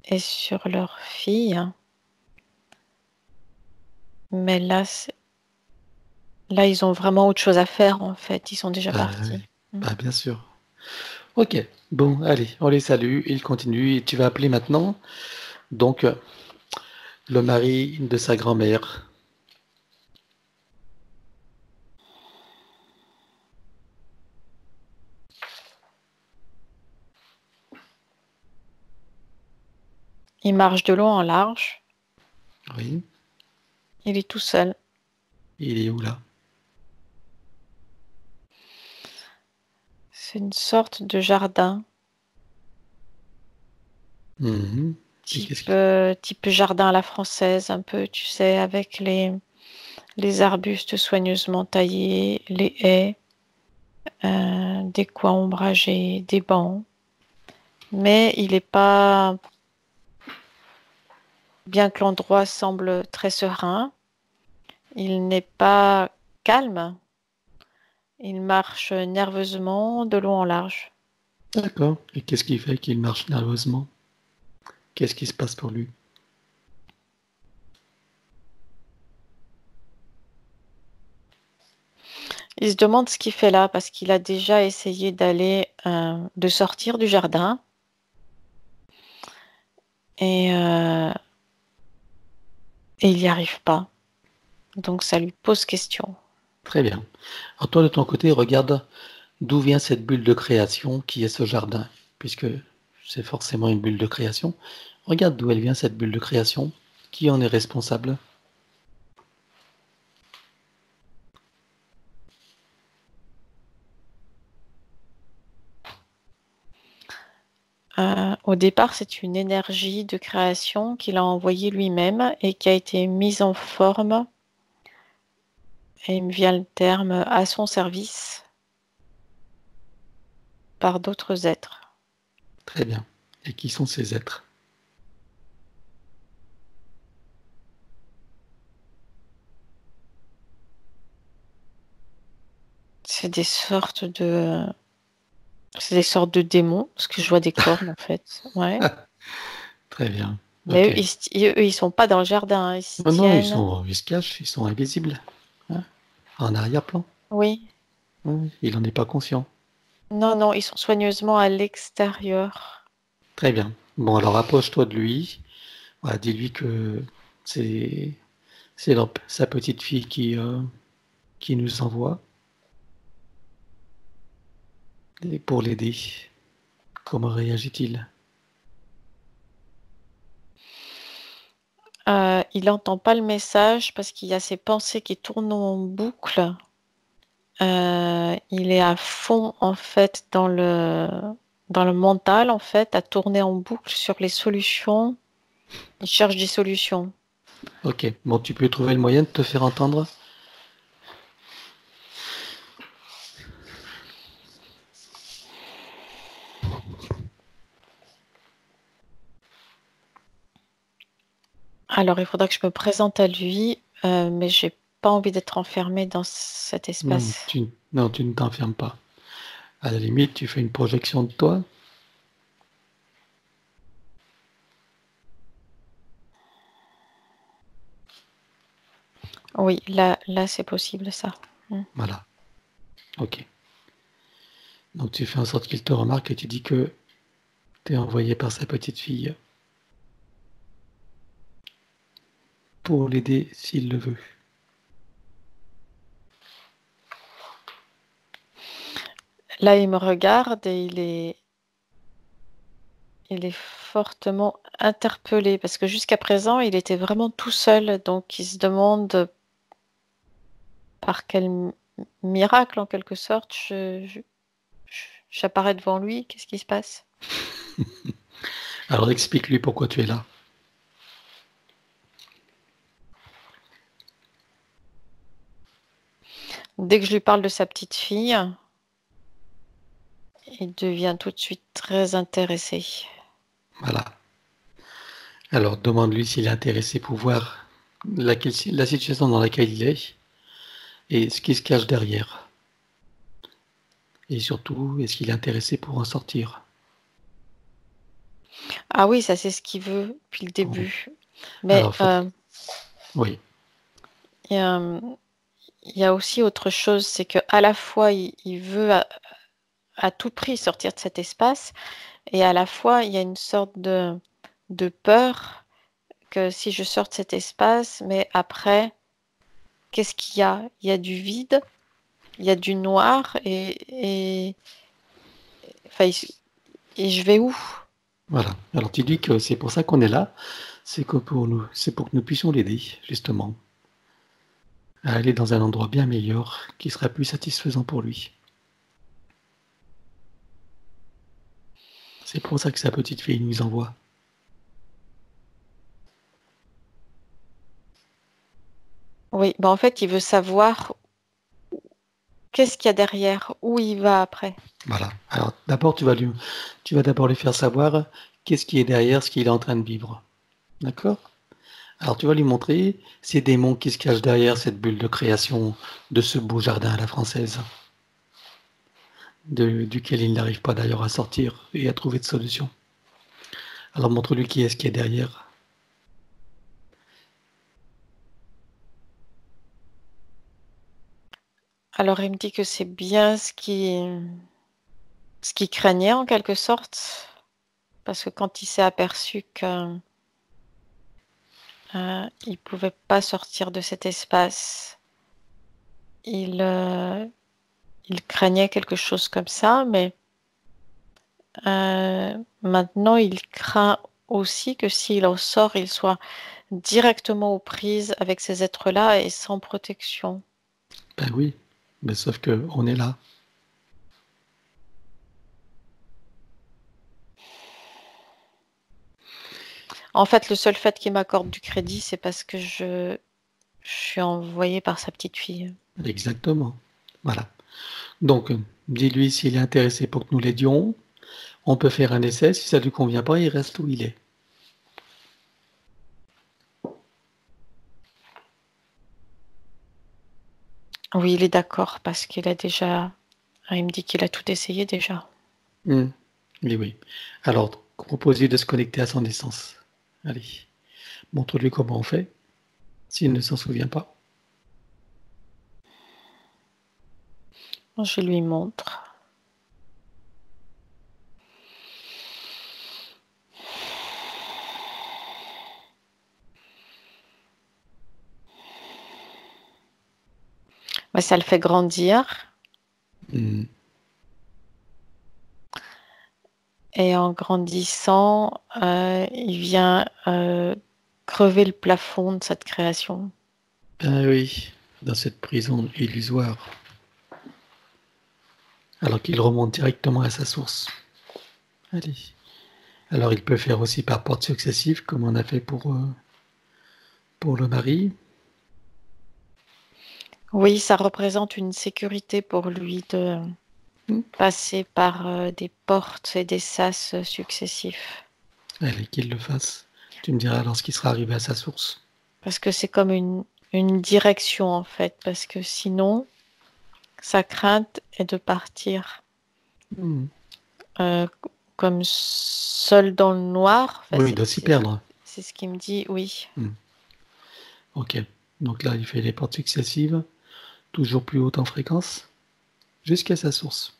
et sur leur fille. Mais là, là, ils ont vraiment autre chose à faire, en fait. Ils sont déjà ah partis. Mm. Ah, bien sûr. Ok, bon, allez, on les salue, ils continuent, et tu vas appeler maintenant, donc, le mari de sa grand-mère. Il marche de long en large. Oui. Il est tout seul. Il est où là? C'est une sorte de jardin. Mhm. type, euh, type jardin à la française, un peu, tu sais, avec les, les arbustes soigneusement taillés, les haies, euh, des coins ombragés, des bancs. Mais il n'est pas, bien que l'endroit semble très serein, il n'est pas calme. Il marche nerveusement de long en large. D'accord. Et qu'est-ce qui fait qu'il marche nerveusement? Qu'est-ce qui se passe pour lui? Il se demande ce qu'il fait là parce qu'il a déjà essayé d'aller, euh, de sortir du jardin. Et, euh, et il n'y arrive pas. Donc ça lui pose question. Très bien. Alors toi de ton côté, regarde d'où vient cette bulle de création qui est ce jardin, puisque c'est forcément une bulle de création. Regarde d'où elle vient cette bulle de création. Qui en est responsable? Euh, au départ, c'est une énergie de création qu'il a envoyée lui-même et qui a été mise en forme, et il me vient le terme, à son service par d'autres êtres. Très bien. Et qui sont ces êtres? C'est des sortes de. C'est des sortes de démons, parce que je vois des cornes en fait. Ouais. Très bien. Mais eux, ils, sont pas dans le jardin. Hein. Ils, non, ils, sont, ils se cachent, ils sont invisibles. En arrière-plan. Oui. Il n'en est pas conscient. Non, non, ils sont soigneusement à l'extérieur. Très bien. Bon, alors approche-toi de lui. Voilà, dis-lui que c'est c'est sa petite fille qui, euh, qui nous envoie. Et pour l'aider, comment réagit-il? Euh, Il n'entend pas le message parce qu'il y a ses pensées qui tournent en boucle euh, il est à fond en fait dans le dans le mental en fait, à tourner en boucle sur les solutions. Il cherche des solutions. Ok, bon, tu peux trouver le moyen de te faire entendre? Alors, il faudra que je me présente à lui, euh, mais j'ai pas envie d'être enfermé dans cet espace. Non, tu, ne t'enfermes pas. À la limite, tu fais une projection de toi. Oui, là, là c'est possible ça. Hmm. Voilà. Ok. Donc tu fais en sorte qu'il te remarque et tu dis que tu es envoyé par sa petite fille pour l'aider s'il le veut. Là, il me regarde et il est, il est fortement interpellé parce que jusqu'à présent, il était vraiment tout seul. Donc, il se demande par quel miracle, en quelque sorte, j'apparais devant lui. Qu'est-ce qui se passe? Alors, explique-lui pourquoi tu es là. Dès que je lui parle de sa petite fille, il devient tout de suite très intéressé. Voilà. Alors demande-lui s'il est intéressé pour voir la, la situation dans laquelle il est et ce qui se cache derrière. Et surtout, est-ce qu'il est intéressé pour en sortir? Ah oui, ça c'est ce qu'il veut depuis le début. Mais euh, oui. Il y, a, aussi autre chose, c'est que à la fois il veut à tout prix sortir de cet espace. Et à la fois, il y a une sorte de, peur que si je sors de cet espace, mais après, qu'est-ce qu'il y a? Il y a du vide, il y a du noir, et, je vais où? Voilà. Alors tu dis que c'est pour ça qu'on est là, c'est pour pour que nous puissions l'aider, justement, à aller dans un endroit bien meilleur qui sera plus satisfaisant pour lui. C'est pour ça que sa petite fille nous envoie. Oui, bah, en fait, il veut savoir qu'est-ce qu'il y a derrière, où il va après. Voilà. Alors d'abord, tu vas lui, tu vas d'abord lui faire savoir qu'est-ce qui est derrière ce qu'il est en train de vivre. D'accord? Alors tu vas lui montrer ces démons qui se cachent derrière cette bulle de création de ce beau jardin à la française, duquel il n'arrive pas d'ailleurs à sortir et à trouver de solution. Alors montre-lui qui est ce qui est derrière. Alors il me dit que c'est bien ce qui ce qui craignait en quelque sorte, parce que quand il s'est aperçu que euh, il pouvait pas sortir de cet espace, il euh, craignait quelque chose comme ça, mais euh, maintenant il craint aussi que s'il en sort, il soit directement aux prises avec ces êtres-là et sans protection. Ben oui, mais sauf que on est là. En fait, le seul fait qu'il m'accorde du crédit, c'est parce que je, je suis envoyée par sa petite fille. Exactement. Voilà. Donc, dis-lui s'il est intéressé pour que nous l'aidions. On peut faire un essai. Si ça ne lui convient pas, il reste où il est. Oui, il est d'accord parce qu'il a déjà. Il me dit qu'il a tout essayé déjà. Hmm. Oui, oui. Alors, propose-lui de se connecter à son essence. Allez, montre-lui comment on fait, s'il ne s'en souvient pas. Je lui montre. ça le fait grandir. Hmm. Et en grandissant, euh, il vient euh, crever le plafond de cette création. Ah oui, dans cette prison illusoire. Alors qu'il remonte directement à sa source. Allez. Alors il peut faire aussi par porte successive, comme on a fait pour, euh, pour le mari. Oui, ça représente une sécurité pour lui de hmm. passer par euh, des portes et des sas successifs. Allez, qu'il le fasse. Tu me diras lorsqu'il sera arrivé à sa source. Parce que c'est comme une, une direction en fait, parce que sinon, sa crainte est de partir hmm. euh, comme seul dans le noir. oui, il doit s'y perdre. C'est ce qu'il me dit, oui. Hmm. Ok, donc là, il fait les portes successives toujours plus haute en fréquence, jusqu'à sa source.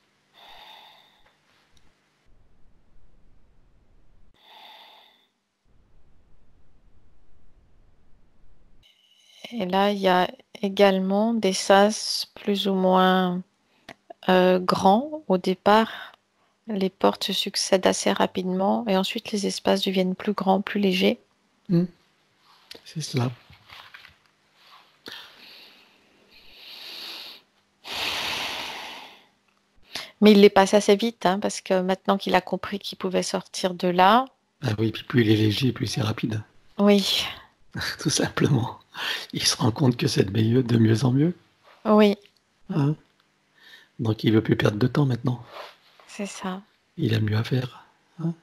Et là, il y a également des sas plus ou moins euh, grands. Au départ, les portes se succèdent assez rapidement et ensuite les espaces deviennent plus grands, plus légers. Hmm. C'est cela. Mais il les passe assez vite, hein, parce que maintenant qu'il a compris qu'il pouvait sortir de là. Ah oui, puis plus il est léger, plus c'est rapide. Oui. Tout simplement. Il se rend compte que c'est de mieux, de mieux en mieux. Oui. Hein? Donc il veut plus perdre de temps maintenant. C'est ça. Il a mieux à faire. Hein?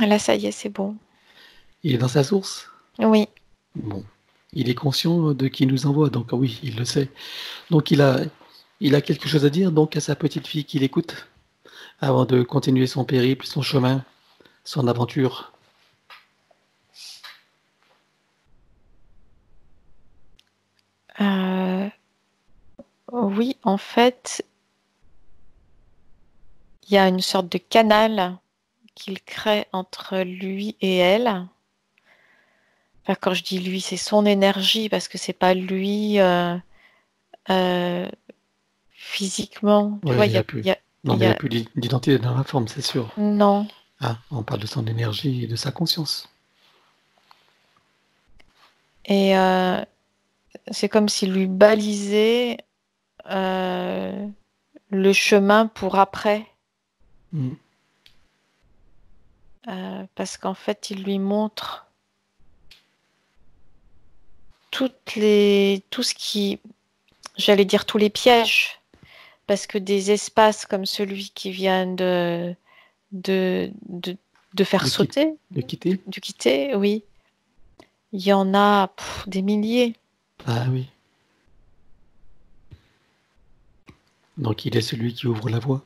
Là, ça y est, c'est bon. Il est dans sa source? Oui. Bon. Il est conscient de qui nous envoie, donc oui, il le sait. Donc il a, il a quelque chose à dire donc à sa petite fille qui l'écoute avant de continuer son périple, son chemin, son aventure? Euh, oui, en fait, il y a une sorte de canal qu'il crée entre lui et elle. Enfin, quand je dis lui, c'est son énergie parce que c'est pas lui. Euh, euh, physiquement. il n'y a, plus, d'identité dans la forme, c'est sûr. Non. Ah, on parle de son énergie et de sa conscience. Et euh, c'est comme s'il lui balisait euh, le chemin pour après. Mm. Euh, parce qu'en fait, il lui montre toutes les, tout ce qui, j'allais dire tous les pièges, parce que des espaces comme celui qui vient de, de, de, faire sauter, de quitter, de quitter, oui, il y en a des milliers. Ah oui. Donc il est celui qui ouvre la voie.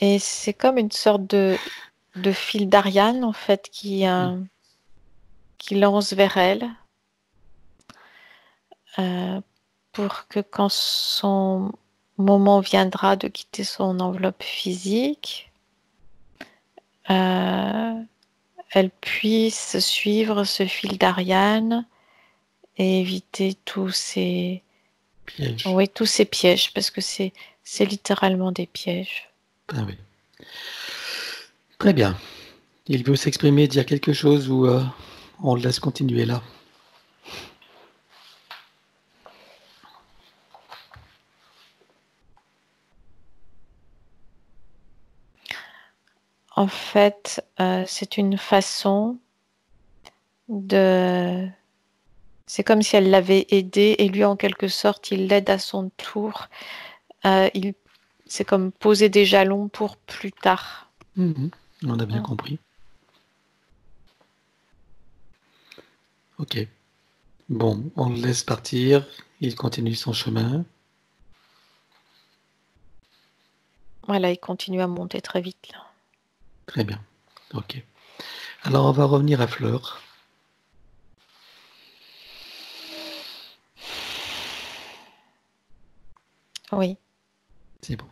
Et c'est comme une sorte de, de fil d'Ariane, en fait, qui, euh, qui lance vers elle. Euh, pour que quand son moment viendra de quitter son enveloppe physique, euh, elle puisse suivre ce fil d'Ariane et éviter tous ces pièges. Oui, tous ces pièges, parce que c'est littéralement des pièges. Ah oui. Très bien. Il veut s'exprimer, dire quelque chose ou euh, on le laisse continuer là? En fait, euh, c'est une façon de... C'est comme si elle l'avait aidé et lui, en quelque sorte, il l'aide à son tour. Euh, il... C'est comme poser des jalons pour plus tard. Mhm. On a bien compris. Ok. Bon, on le laisse partir. Il continue son chemin. Voilà, il continue à monter très vite là. Très bien. Ok. Alors on va revenir à Fleur. Oui. C'est bon.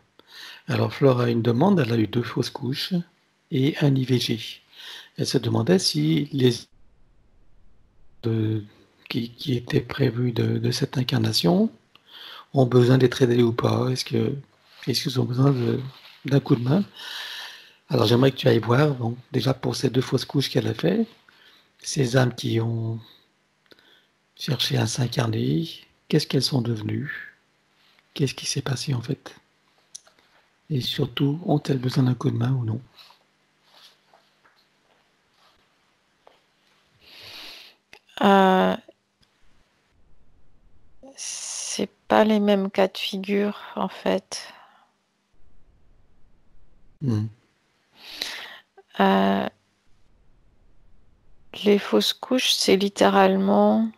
Alors Fleur a une demande, elle a eu deux fausses couches et un IVG. Elle se demandait si les qui, étaient prévus de, cette incarnation ont besoin d'être aidés ou pas. Est-ce que est-ce qu'ils ont besoin d'un coup de main? Alors j'aimerais que tu ailles voir, bon, déjà pour ces deux fausses couches qu'elle a fait, ces âmes qui ont cherché à s'incarner, qu'est-ce qu'elles sont devenues Qu'est-ce qui s'est passé en fait Et surtout, ont-elles besoin d'un coup de main ou non? Euh, C'est pas les mêmes cas de figure en fait. Hmm. Euh, les fausses couches, c'est littéralement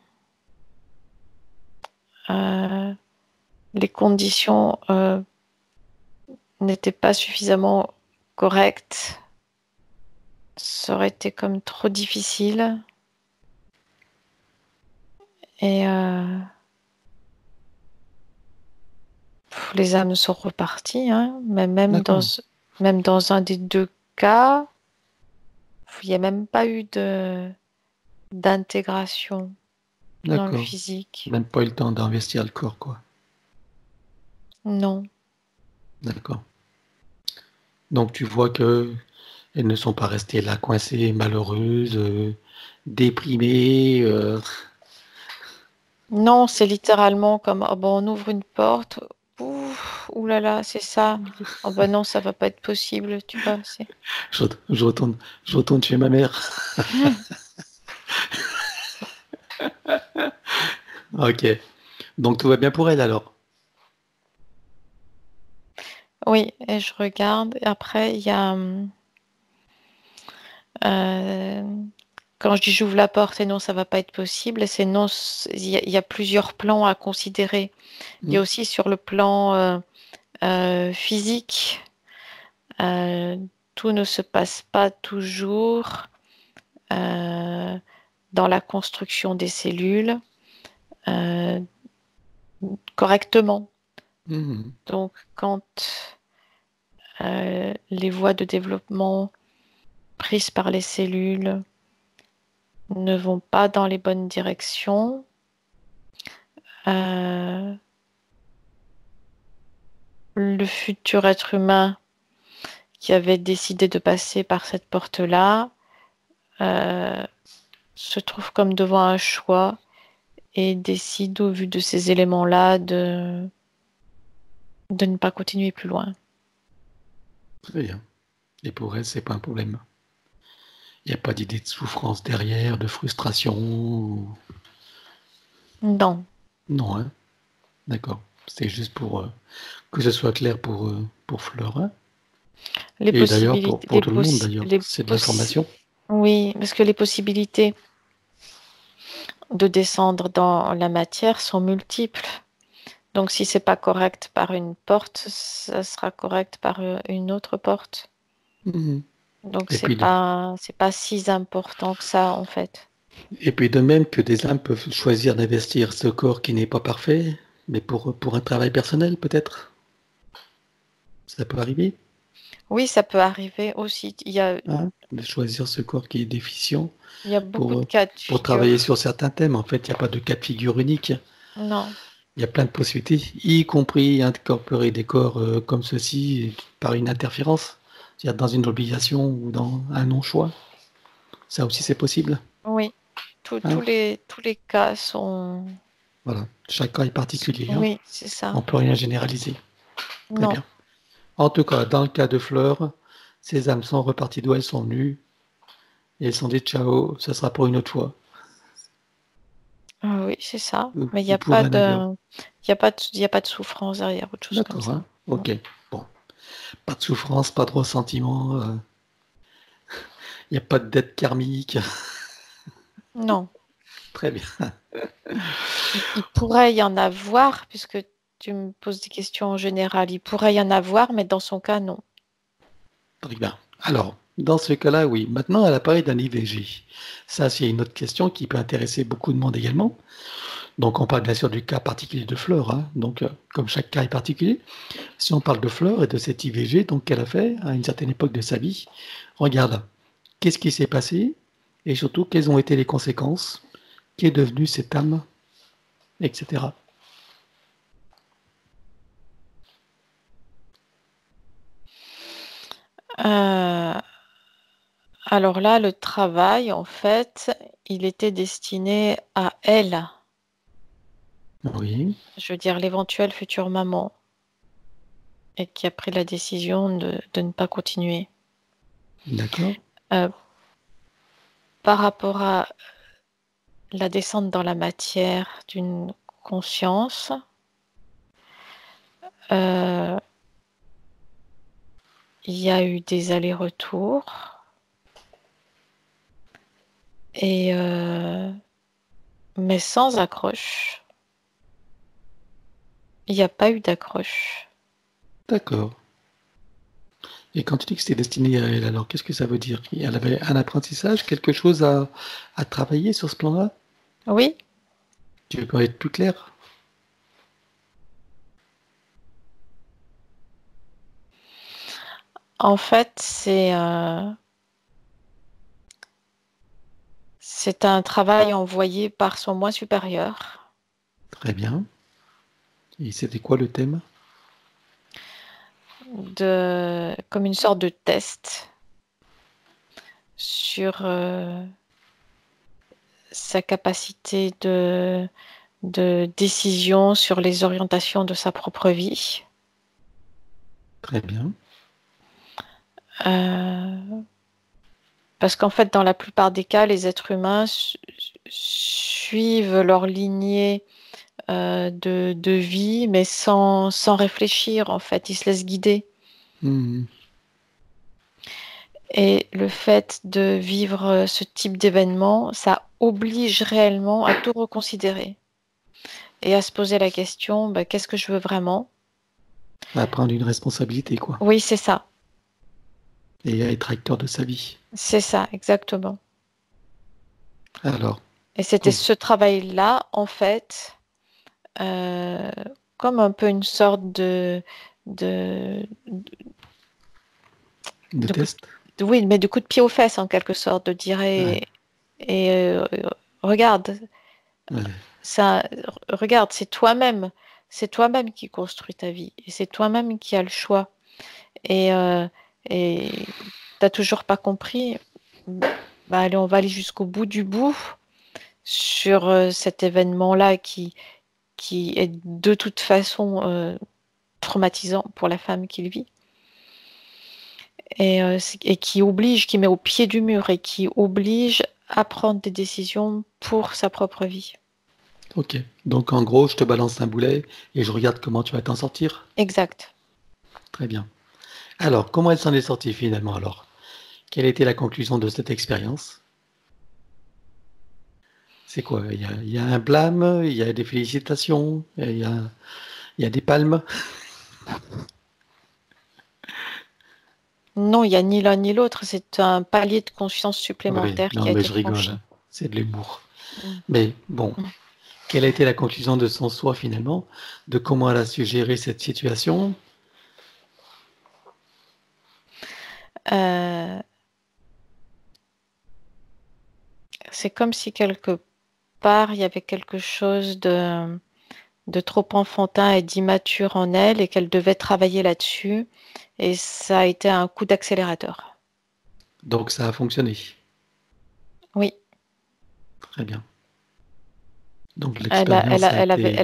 euh, les conditions euh, n'étaient pas suffisamment correctes. Ça aurait été comme trop difficile. Et les âmes sont reparties, hein, mais même dans, même dans un des deux cas, il n'y a même pas eu de d'intégration dans le physique. Même pas eu le temps d'investir le corps, quoi. Non. D'accord. Donc tu vois que elles ne sont pas restées là coincées, malheureuses, euh, déprimées. Euh. Non, c'est littéralement comme oh bon, on ouvre une porte, Ouh là là, c'est ça. Oh bah non, ça va pas être possible, tu vois. Je, je, retourne, je retourne chez ma mère. ok. Donc tout va bien pour elle alors? Oui, et je regarde. Et après, il y a. Euh, quand je dis j'ouvre la porte et non, ça va pas être possible, c'est non, il y, a plusieurs plans à considérer. Il y a mm. aussi sur le plan euh, euh, physique, euh, tout ne se passe pas toujours dans la construction des cellules correctement. Mm. Donc, quand les voies de développement prises par les cellules ne vont pas dans les bonnes directions. Euh, le futur être humain qui avait décidé de passer par cette porte-là euh, se trouve comme devant un choix et décide au vu de ces éléments-là de, de ne pas continuer plus loin. Très bien. Et pour elle, c'est pas un problème. Il n'y a pas d'idée de souffrance derrière, de frustration Non. Non, hein D'accord. C'est juste pour euh, que ce soit clair pour, euh, pour Fleur. hein. Les Et d'ailleurs, pour, pour tout le monde, d'ailleurs. C'est de l'information. Oui, parce que les possibilités de descendre dans la matière sont multiples. Donc, si c'est pas correct par une porte, ça sera correct par euh, une autre porte. Mhm. Donc, c'est puis, de- pas, pas si important que ça, en fait. et puis de même que des âmes peuvent choisir d'investir ce corps qui n'est pas parfait, mais pour, pour un travail personnel, peut-être? Ça peut arriver, Oui, ça peut arriver aussi. Il y a, hein, de choisir ce corps qui est déficient il y a beaucoup pour, de cas de pour travailler sur certains thèmes. En fait, il n'y a pas de cas de figure unique. Non. Il y a plein de possibilités, y compris incorporer des corps euh, comme ceci par une interférence, c'est-à-dire dans une obligation ou dans un non-choix. Ça aussi, c'est possible. Oui. Tous Hein? tous les, tous les cas sont. Voilà. Chaque cas est particulier. hein. Oui, c'est ça. On peut rien généraliser. Très Non. bien. En tout cas, dans le cas de Fleur, ces âmes sont reparties d'où elles sont venues. Et elles sont dit ciao, ça sera pour une autre fois. Ah oui, c'est ça. Ou- Mais il n'y a a pas de, il y a pas de souffrance derrière, autre chose comme D'accord, ça. hein Ok. Pas de souffrance, pas de ressentiment. euh, Il n'y a pas de dette karmique. Non. Très bien. Il pourrait y en avoir, puisque tu me poses des questions en général. Il pourrait y en avoir, mais dans son cas, non. Très bien. Alors, dans ce cas-là, oui. Maintenant, elle a parlé d'un IVG. Ça, c'est une autre question qui peut intéresser beaucoup de monde également. Donc, on parle bien sûr du cas particulier de Fleur. hein. Donc, euh, comme chaque cas est particulier, si on parle de Fleur et de cette IVG qu'elle a fait à une certaine époque de sa vie, regarde, qu'est-ce qui s'est passé et surtout quelles ont été les conséquences, qui est devenue cette âme, etc. Euh, alors là, le travail, en fait, il était destiné à elle, Oui, je veux dire l'éventuelle future maman, et qui a pris la décision de, de ne pas continuer. d'accord. Euh, par rapport à la descente dans la matière d'une conscience, euh, il y a eu des allers-retours et euh, mais sans accroche. Il n'y a pas eu d'accroche. D'accord. Et quand tu dis que c'était destiné à elle, alors qu'est-ce que ça veut dire? Elle avait un apprentissage, quelque chose à, à travailler sur ce plan-là? Oui, Tu peux être plus clair? en fait, c'est euh, c'est un travail envoyé par son moi supérieur. Très bien. Et c'était quoi le thème? de, comme une sorte de test sur euh, sa capacité de, de décision sur les orientations de sa propre vie. Très bien. Euh, parce qu'en fait, dans la plupart des cas, les êtres humains su- suivent leur lignée euh, de, de vie, mais sans, sans réfléchir, en fait. Ils se laissent guider. Mhm. Et le fait de vivre euh, ce type d'événement, ça oblige réellement à tout reconsidérer et à se poser la question, bah, qu'est-ce que je veux vraiment? À prendre une responsabilité, quoi. Oui, c'est ça, Et à être acteur de sa vie. c'est ça, exactement. Alors, Et c'était ce travail-là, en fait, euh, comme un peu une sorte de, de, de De- test? de- oui, mais de coup de pied aux fesses, en quelque sorte, de dire, et, Ouais. et, euh, regarde, Ouais. ça, regarde, c'est toi-même, c'est toi-même qui construis ta vie, et c'est toi-même qui as le choix. Et, euh, et t'as toujours pas compris, bah allez, on va aller jusqu'au bout du bout sur euh, cet événement-là qui, qui est de toute façon euh, traumatisant pour la femme qui le vit. Et, euh, et qui oblige, qui met au pied du mur et qui oblige à prendre des décisions pour sa propre vie. Ok. Donc en gros, je te balance un boulet et je regarde comment tu vas t'en sortir. Exact. Très bien. Alors, comment elle s'en est sortie finalement alors? Quelle était la conclusion de cette expérience? C'est quoi? Il y, a, un blâme, il y a des félicitations, il y a, il y a des palmes? Non, il n'y a ni l'un ni l'autre. C'est un palier de conscience supplémentaire non, mais je rigole. C'est de l'humour. Mm. Mais bon, mm. quelle a été la conclusion de son soi finalement? De comment elle a su gérer cette situation? Euh, C'est comme si quelque part il y avait quelque chose de, de trop enfantin et d'immature en elle et qu'elle devait travailler là-dessus et ça a été un coup d'accélérateur. Donc ça a fonctionné. Oui. Très bien. Donc elle,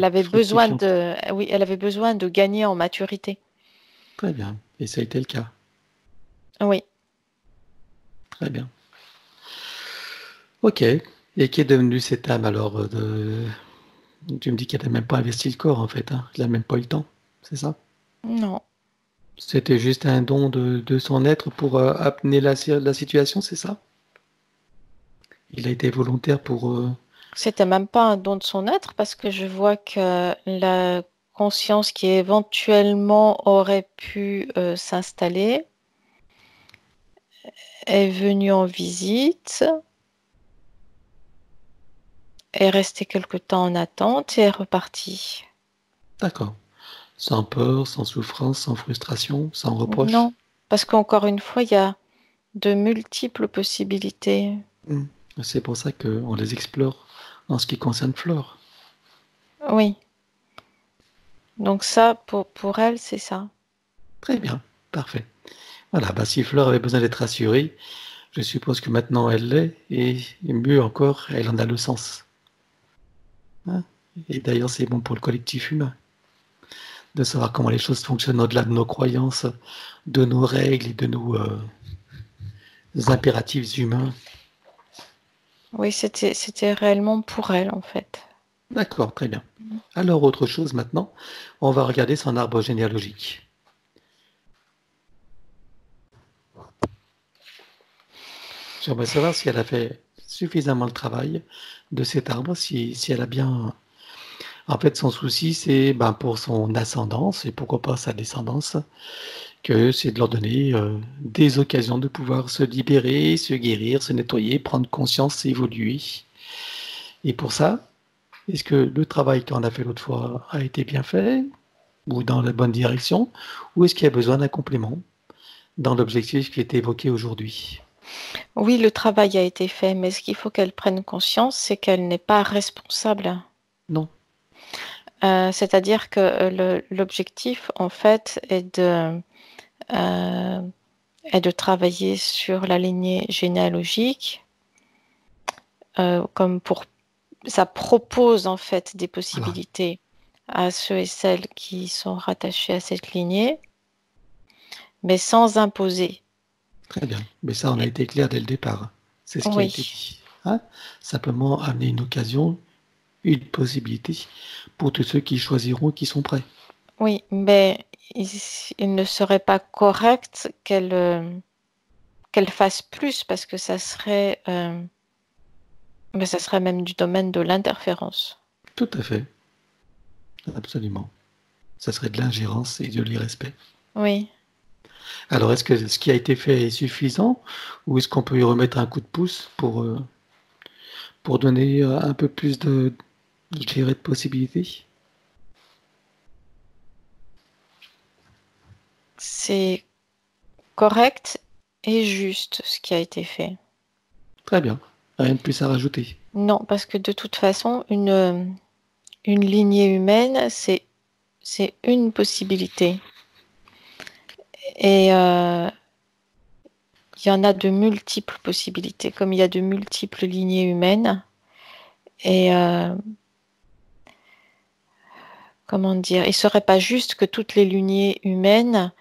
avait, besoin de, oui, elle avait besoin de gagner en maturité. Très bien. Et ça a été le cas. Oui. Très bien. Ok. Et qui est devenu cette âme alors euh, de... Tu me dis qu'elle n'a même pas investi le corps en fait. Hein. Elle n'a même pas eu le temps. C'est ça? Non. C'était juste un don de, son être pour euh, amener la, la situation, c'est ça? Il a été volontaire pour... Euh, C'était même pas un don de son être parce que je vois que la conscience qui éventuellement aurait pu euh, s'installer est venue en visite, est restée quelque temps en attente et est repartie. D'accord. Sans peur, sans souffrance, sans frustration, sans reproche? Non, parce qu'encore une fois, il y a de multiples possibilités. Hmm. C'est pour ça qu'on les explore en ce qui concerne Flore. Oui. Donc ça, pour, pour elle, c'est ça. Très bien, parfait. Voilà, bah si Flore avait besoin d'être rassurée, je suppose que maintenant elle l'est, et, mieux encore, elle en a le sens. Hein? Et d'ailleurs, c'est bon pour le collectif humain de savoir comment les choses fonctionnent au-delà de nos croyances, de nos règles et de nos, euh, impératifs humains. Oui, c'était réellement pour elle, en fait. D'accord, très bien. Alors, autre chose maintenant, on va regarder son arbre généalogique. J'aimerais savoir si elle a fait suffisamment le travail de cet arbre, si, elle a bien en fait, son souci, c'est ben, pour son ascendance et pourquoi pas sa descendance, que c'est de leur donner euh, des occasions de pouvoir se libérer, se guérir, se nettoyer, prendre conscience, évoluer. Et pour ça, est-ce que le travail qu'on a fait l'autre fois a été bien fait ou dans la bonne direction, ou est-ce qu'il y a besoin d'un complément dans l'objectif qui est évoqué aujourd'hui? Oui, le travail a été fait, mais ce qu'il faut qu'elle prenne conscience, c'est qu'elle n'est pas responsable. Non. Euh, c'est-à-dire que euh, l'objectif, en fait, est de, euh, est de travailler sur la lignée généalogique, comme pour ça propose en fait des possibilités à ceux et celles qui sont rattachés à cette lignée, mais sans imposer. Très bien. Mais ça, on a été clair dès le départ. C'est ce qui a été dit. Hein? Simplement amener une occasion une possibilité pour tous ceux qui choisiront qui sont prêts. Oui, mais il, ne serait pas correct qu'elle euh, qu'elle fasse plus parce que ça serait, euh, mais ça serait même du domaine de l'interférence. Tout à fait. Absolument. Ça serait de l'ingérence et de l'irrespect. Oui. Alors, est-ce que ce qui a été fait est suffisant ou est-ce qu'on peut y remettre un coup de pouce pour, euh, pour donner un peu plus de, je dirais de possibilités? C'est correct et juste ce qui a été fait. Très bien. Rien de plus à rajouter? Non, parce que de toute façon, une, une lignée humaine, c'est, c'est une possibilité. Et euh, il y en a de multiples possibilités, comme il y a de multiples lignées humaines. Et euh, comment dire, il serait pas juste que toutes les lignées humaines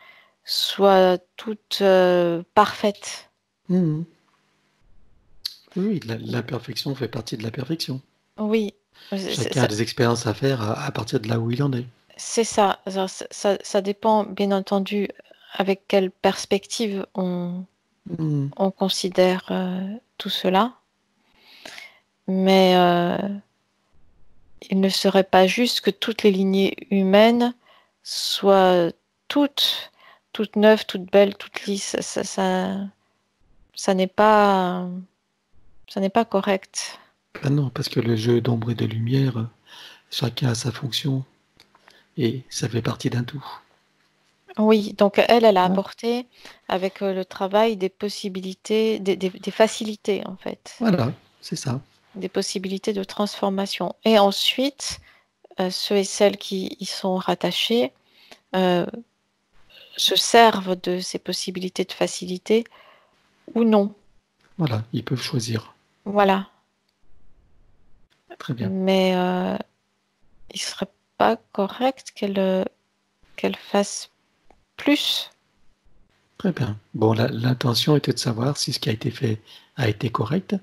soient toutes euh, parfaites. Mmh. Oui, la, perfection fait partie de la perfection. Oui, Chacun a des expériences à faire à, partir de là où il en est. C'est ça. ça. dépend, bien entendu, avec quelle perspective on, hmm. on considère euh, tout cela. Mais euh, il ne serait pas juste que toutes les lignées humaines soient toutes, toutes neuves, toutes belles, toutes lisses. Ça, ça, ça n'est pas, ça n'est pas correct. Ah non, parce que le jeu d'ombre et de lumière, chacun a sa fonction et ça fait partie d'un tout. Oui, donc elle, elle a apporté avec euh, le travail des possibilités, des, facilités en fait. Voilà, c'est ça. Des possibilités de transformation. Et ensuite, euh, ceux et celles qui y sont rattachés euh, se servent de ces possibilités de facilité ou non. Voilà, ils peuvent choisir. Voilà. Très bien. Mais il serait pas correct qu'elle qu'elle fasse plus. Très bien. Bon, l'intention était de savoir si ce qui a été fait a été correct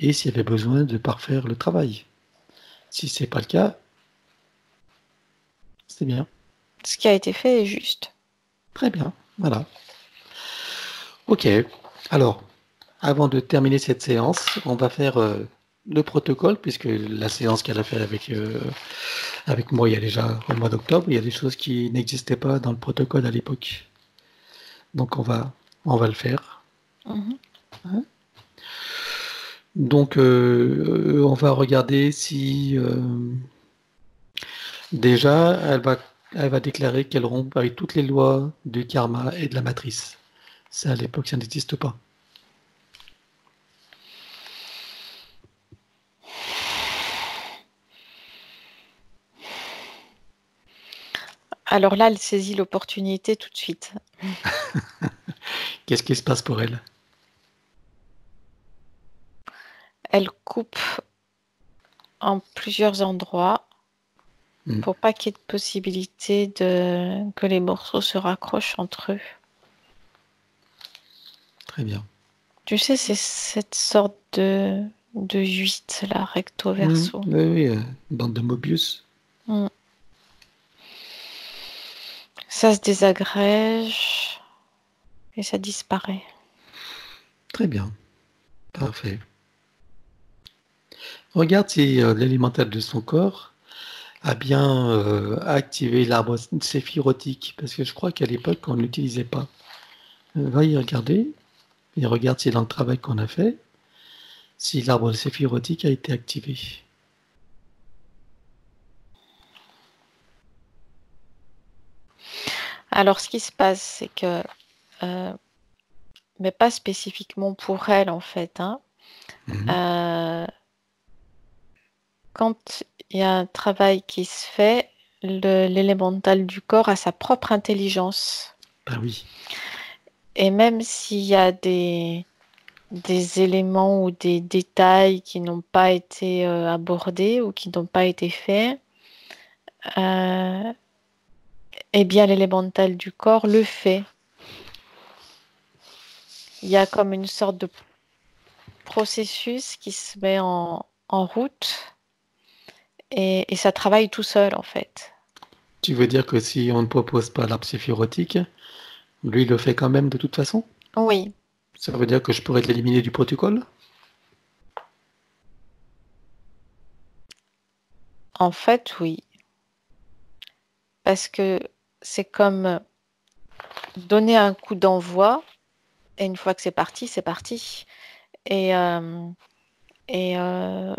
et s'il y avait besoin de parfaire le travail. Si c'est pas le cas, c'est bien. Ce qui a été fait est juste. Très bien. Voilà. Ok. Alors, avant de terminer cette séance, on va faire euh, le protocole, puisque la séance qu'elle a fait avec, euh, avec moi il y a déjà au mois d'octobre, il y a des choses qui n'existaient pas dans le protocole à l'époque. Donc on va, on va le faire. Mm-hmm. Hein? Donc euh, on va regarder si déjà elle va, elle va déclarer qu'elle rompt avec toutes les lois du karma et de la matrice. Ça à l'époque ça n'existe pas. Alors là, elle saisit l'opportunité tout de suite. Qu'est-ce qui se passe pour elle? Elle coupe en plusieurs endroits hmm. pour pas qu'il y ait de possibilité de que les morceaux se raccrochent entre eux. Très bien. Tu sais, c'est cette sorte de, de 8 là, recto verso. Hmm. oui, oui, euh, bande de Mobius. Hmm. Ça se désagrège et ça disparaît. Très bien. Parfait. Regarde si euh, de son corps a bien euh, activé l'arbre séphirotique, parce que je crois qu'à l'époque, on ne l'utilisait pas. Euh, va y regarder, et regarde si dans le travail qu'on a fait, si l'arbre séphirotique a été activé. Alors, ce qui se passe, c'est que, euh, mais pas spécifiquement pour elle, en fait, hein, mmh euh, quand il y a un travail qui se fait, l'élémental du corps a sa propre intelligence. Ah oui. Et même s'il y a des, des éléments ou des détails qui n'ont pas été euh, abordés ou qui n'ont pas été faits, eh bien, l'élémental du corps le fait. Il y a comme une sorte de processus qui se met en, route et, ça travaille tout seul en fait. Tu veux dire que si on ne propose pas l'arbre séphirotique, lui il le fait quand même de toute façon? Oui. Ça veut dire que je pourrais l'éliminer du protocole? En fait, oui. Parce que c'est comme donner un coup d'envoi et une fois que c'est parti, c'est parti. Et, euh, et euh,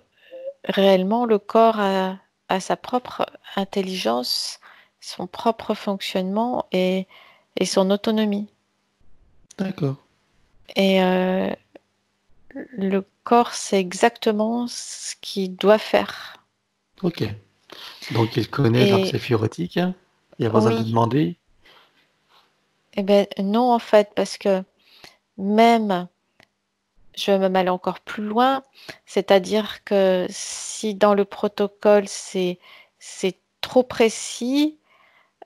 réellement, le corps a, sa propre intelligence, son propre fonctionnement et, son autonomie. D'accord. Et euh, le corps, c'est exactement ce qu'il doit faire. Ok. Donc il connaît l'arc séphirotique. Il a besoin de demander Eh bien, non, en fait, parce que même, je vais même aller encore plus loin, c'est-à-dire que si dans le protocole, c'est trop précis,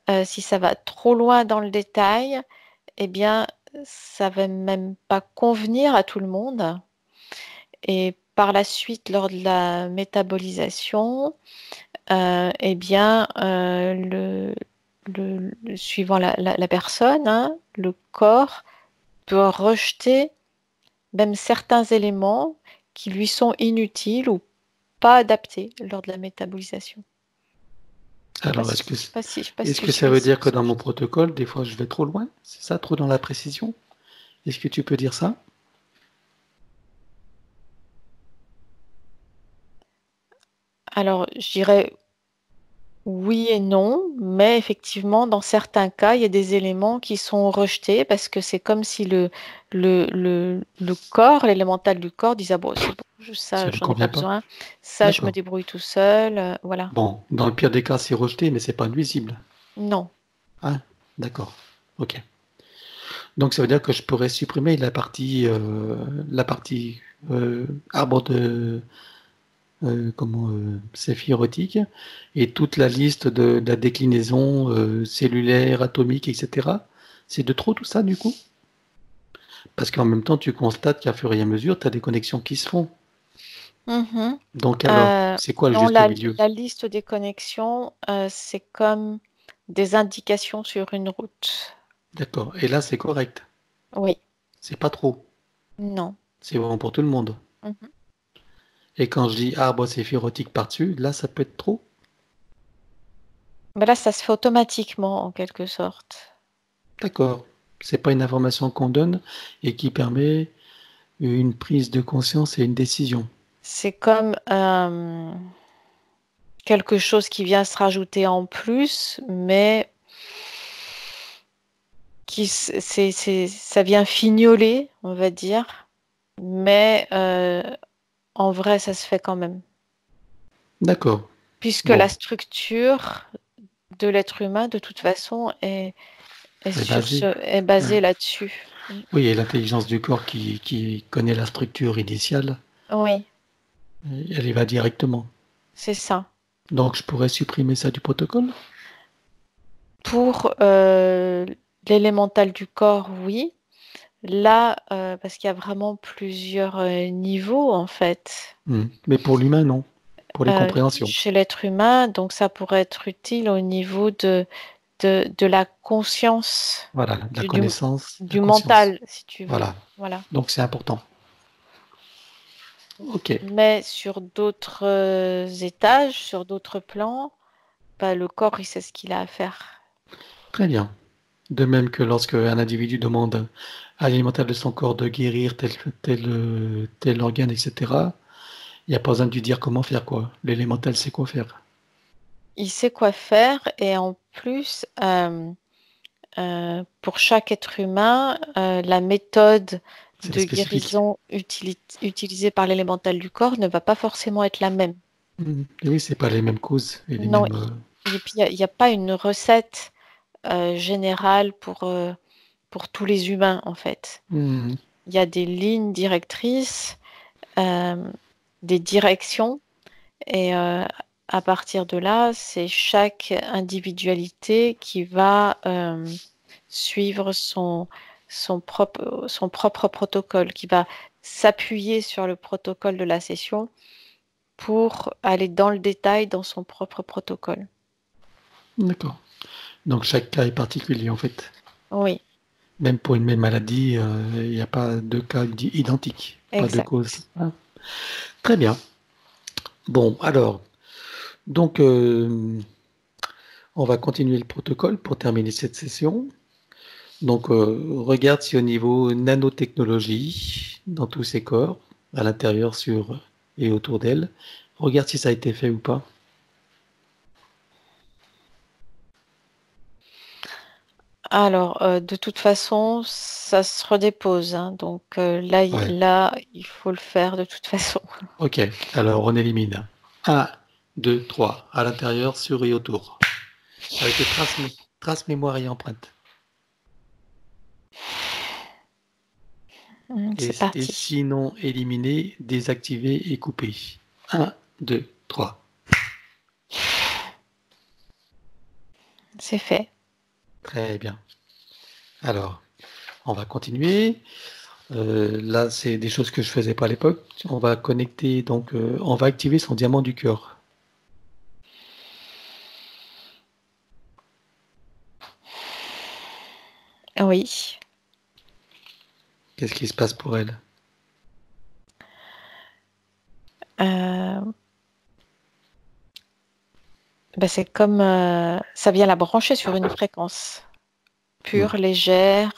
euh, si ça va trop loin dans le détail, eh bien, ça va même pas convenir à tout le monde. Et par la suite, lors de la métabolisation, eh bien, le, suivant la, personne, hein, le corps peut rejeter même certains éléments qui lui sont inutiles ou pas adaptés lors de la métabolisation. Alors, est-ce que, ça veut dire que dans mon protocole, des fois, je vais trop loin? C'est ça, trop dans la précision? Est-ce que tu peux dire ça? Alors, je dirais oui et non, mais effectivement, dans certains cas, il y a des éléments qui sont rejetés parce que c'est comme si le, le, le, corps, l'élémental du corps disait, bon, c'est bon, ça, j'en ai pas, besoin, ça, je me débrouille tout seul, euh, voilà. Bon, dans le pire des cas, c'est rejeté, mais c'est pas nuisible. Non. Ah, d'accord, ok. Donc ça veut dire que je pourrais supprimer la partie, euh, la partie euh, arbre de, euh, comment euh, c'est et toute la liste de, la déclinaison euh, cellulaire, atomique, etc. C'est de trop tout ça du coup? Parce qu'en même temps, tu constates qu'à fur et à mesure, tu as des connexions qui se font. Mm-hmm. Donc alors, c'est quoi le juste la, milieu? La liste des connexions, c'est comme des indications sur une route. D'accord. Et là, c'est correct? Oui. C'est pas trop? Non. C'est bon pour tout le monde? Mm-hmm. Et quand je dis arbre séphirotique par-dessus, là, ça peut être trop Mais Là, ça se fait automatiquement, en quelque sorte. D'accord. C'est pas une information qu'on donne et qui permet une prise de conscience et une décision. C'est comme euh, quelque chose qui vient se rajouter en plus, mais qui c'est, ça vient fignoler, on va dire, mais euh, en vrai, ça se fait quand même. D'accord. Puisque la structure de l'être humain, de toute façon, est, basée, là-dessus. Oui, et l'intelligence du corps qui, connaît la structure initiale. Oui. Elle y va directement. C'est ça. Donc, je pourrais supprimer ça du protocole? Pour euh, l'élémental du corps, oui. Là, euh, parce qu'il y a vraiment plusieurs euh, niveaux en fait. Hmm. Mais pour l'humain, non. Pour les euh, compréhensions. Chez l'être humain, donc ça pourrait être utile au niveau de, de, de la conscience. Voilà, de la connaissance. Du, mental, si tu veux. Voilà. voilà. Donc c'est important. Ok. Mais sur d'autres étages, sur d'autres plans, bah, le corps, il sait ce qu'il a à faire. Très bien. De même que lorsque un individu demande à l'alimentaire de son corps de guérir tel, tel, tel organe, etc., il n'y a pas besoin de lui dire comment faire, quoi. L'élémental sait quoi faire. Il sait quoi faire et en plus, euh, euh, pour chaque être humain, euh, la méthode de guérison utilisée par l'élémental du corps ne va pas forcément être la même. Mmh. Et oui, c'est pas les mêmes causes. Et non, et puis il n'y a, pas une recette générale pour pour tous les humains, en fait. Mmh. Il y a des lignes directrices, euh, des directions, et euh, à partir de là, c'est chaque individualité qui va euh, suivre son, son, propre, son propre protocole, qui va s'appuyer sur le protocole de la session pour aller dans le détail dans son propre protocole. D'accord. Donc chaque cas est particulier en fait. Oui. Même pour une même maladie, euh, il n'y a pas de cas identiques, pas de cause. Très bien. Bon, alors, donc, euh, on va continuer le protocole pour terminer cette session. Donc, euh, regarde si au niveau nanotechnologie, dans tous ces corps, à l'intérieur, sur et autour d'elle, regarde si ça a été fait ou pas. Alors, euh, de toute façon, ça se redépose. Hein. donc euh, là, il, là, il faut le faire de toute façon. Ok, alors on élimine. 1, 2, 3, à l'intérieur, sur et autour. Avec les traces, mémoire et empreinte. Hum, et, et sinon, éliminer, désactiver et couper. 1, 2, 3. C'est fait. Très bien. Alors, on va continuer. Euh, là, c'est des choses que je faisais pas à l'époque. On va connecter, donc, euh, on va activer son diamant du cœur. Oui. Qu'est-ce qui se passe pour elle? Euh, ben, c'est comme euh, ça vient la brancher sur une fréquence pure, légère,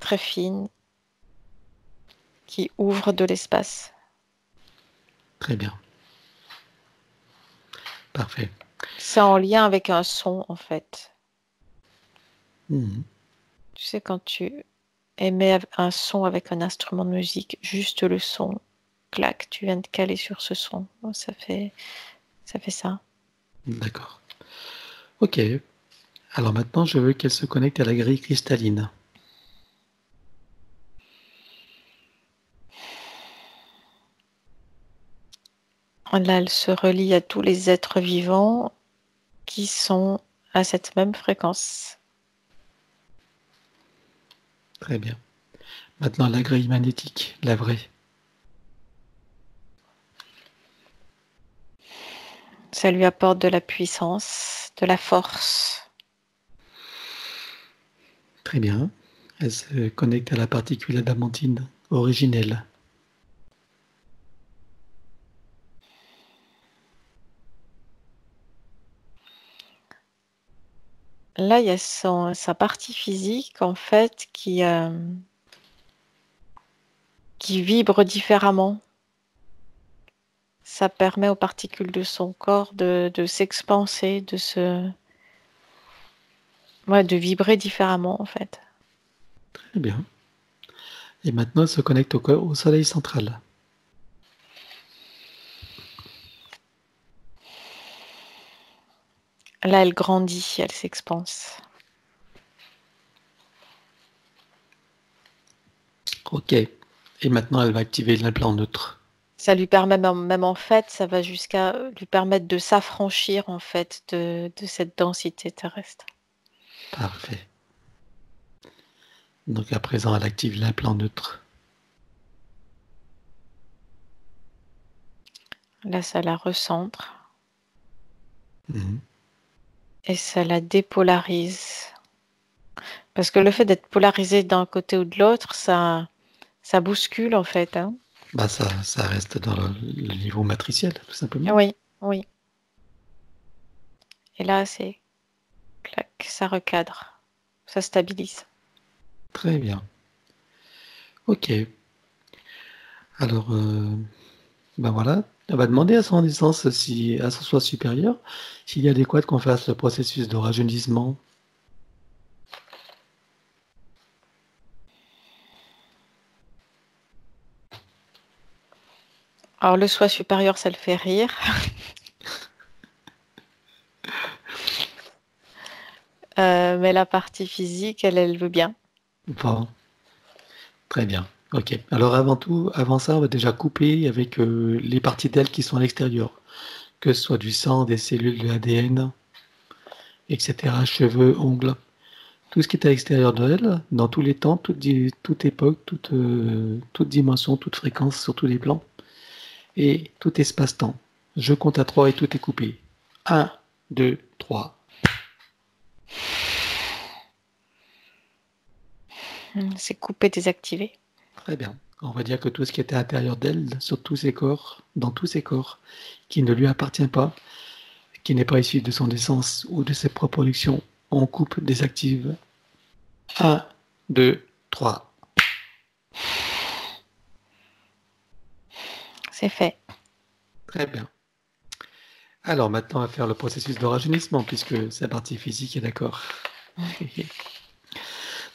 très fine, qui ouvre de l'espace. Très bien. Parfait. C'est en lien avec un son en fait. Mhm. Tu sais, quand tu émets un son avec un instrument de musique, juste le son, clac, tu viens de caler sur ce son. Ça fait, ça fait ça. D'accord. Ok. Alors maintenant, je veux qu'elle se connecte à la grille cristalline. Là, elle se relie à tous les êtres vivants qui sont à cette même fréquence. Très bien. Maintenant, la grille magnétique, la vraie. Ça lui apporte de la puissance, de la force. Très bien. Elle se connecte à la particule adamantine originelle. Là, il y a son- sa partie physique, en fait, qui, euh, qui vibre différemment. Ça permet aux particules de son corps de, de s'expanser, de se... Ouais, de vibrer différemment, en fait. Très bien. Et maintenant, elle se connecte au, au soleil central. Là, elle grandit, elle s'expanse. Ok. Et maintenant, elle va activer l'implant neutre. Ça lui permet même, même en fait, ça va jusqu'à euh, lui permettre de s'affranchir en fait de, de cette densité terrestre. Parfait. Donc à présent, elle active l'implant neutre. Là, ça la recentre Mhm. et ça la dépolarise. Parce que le fait d'être polarisé d'un côté ou de l'autre, ça, ça bouscule en fait. hein. Bah ça, ça reste dans le, le niveau matriciel, tout simplement. Oui, oui. Et là, c'est clac, ça recadre, ça stabilise. Très bien. Ok. Alors, euh, ben voilà, elle va demander à son essence, si, à son soi supérieur, s'il est adéquat qu'on fasse le processus de rajeunissement. Alors le soi supérieur, ça le fait rire. Euh, mais la partie physique, elle, elle veut bien. Bon. Très bien. Ok. Alors avant tout, avant ça, on va déjà couper avec euh, les parties d'elle qui sont à l'extérieur. Que ce soit du sang, des cellules de l'ADN, etc. Cheveux, ongles. Tout ce qui est à l'extérieur d'elle, dans tous les temps, toute, époque, euh, toute dimension, toute fréquence sur tous les plans. Et tout espace-temps. Je compte à trois et tout est coupé. 1, 2, 3. Hmm, C'est coupé, désactivé. Très bien. On va dire que tout ce qui était à l'intérieur d'elle, sur tous ses corps, dans tous ses corps, qui ne lui appartient pas, qui n'est pas issu de son essence ou de ses propres productions, on coupe, désactive. 1, 2, 3. Fait. Très bien. Alors maintenant, on va faire le processus de rajeunissement, puisque sa partie physique est d'accord.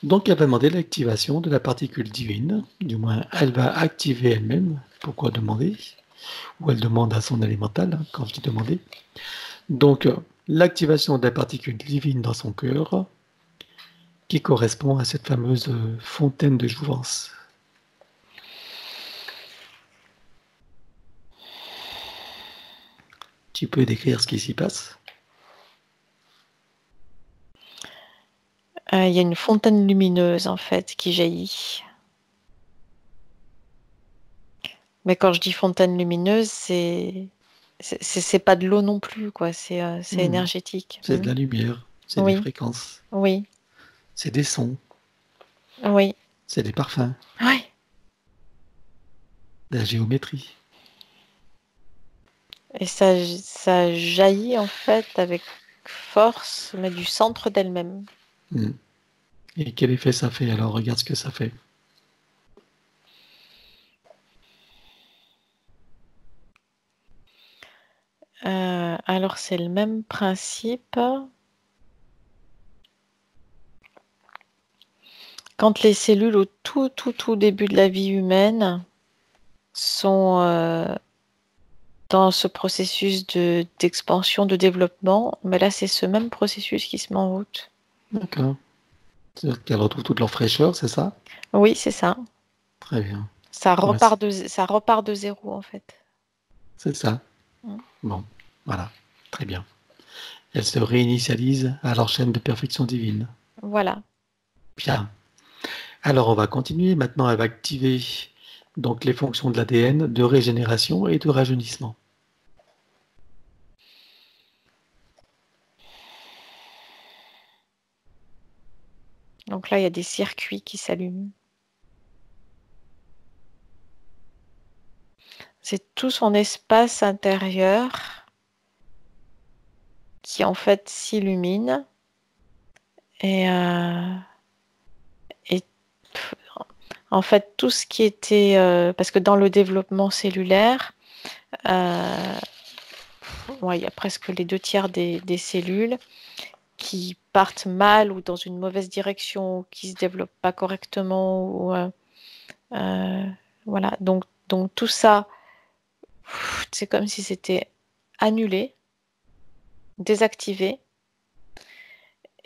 Donc, elle va demander l'activation de la particule divine. Du moins, elle va activer elle-même. Pourquoi demander? Ou elle demande à son élémental, hein, quand je dis demander. Donc, l'activation de la particule divine dans son cœur, qui correspond à cette fameuse euh, fontaine de jouvence. Tu peux décrire ce qui s'y passe Euh, il y a une fontaine lumineuse en fait qui jaillit. Mais quand je dis fontaine lumineuse, c'est c'est pas de l'eau non plus, quoi. C'est euh, hmm. énergétique. C'est de la lumière, c'est des fréquences. Oui. C'est des sons. Oui. C'est des parfums. Oui. De la géométrie. Et ça, ça jaillit en fait avec force, mais du centre d'elle-même. Hmm. Et quel effet ça fait? Alors Regarde ce que ça fait. Euh, alors c'est le même principe. Quand les cellules au tout tout tout début de la vie humaine sont euh, dans ce processus de d'expansion, de développement, mais là c'est ce même processus qui se met en route. D'accord. C'est-à-dire qu'elles retrouvent toute leur fraîcheur, c'est ça? Oui, c'est ça. Très bien. Ça repart, de, ça repart de zéro en fait. C'est ça. Mm. Bon, voilà. Très bien. Elles se réinitialisent à leur chaîne de perfection divine. Voilà. Bien. Alors on va continuer. Maintenant, elle va activer donc les fonctions de l'ADN de régénération et de rajeunissement. Donc là, il y a des circuits qui s'allument. C'est tout son espace intérieur qui en fait s'illumine et, euh, en fait tout ce qui était euh, parce que dans le développement cellulaire euh, il y a presque les deux tiers des, cellules qui partent mal ou dans une mauvaise direction, ou qui se développent pas correctement, ou voilà. Donc, tout ça, c'est comme si c'était annulé désactivés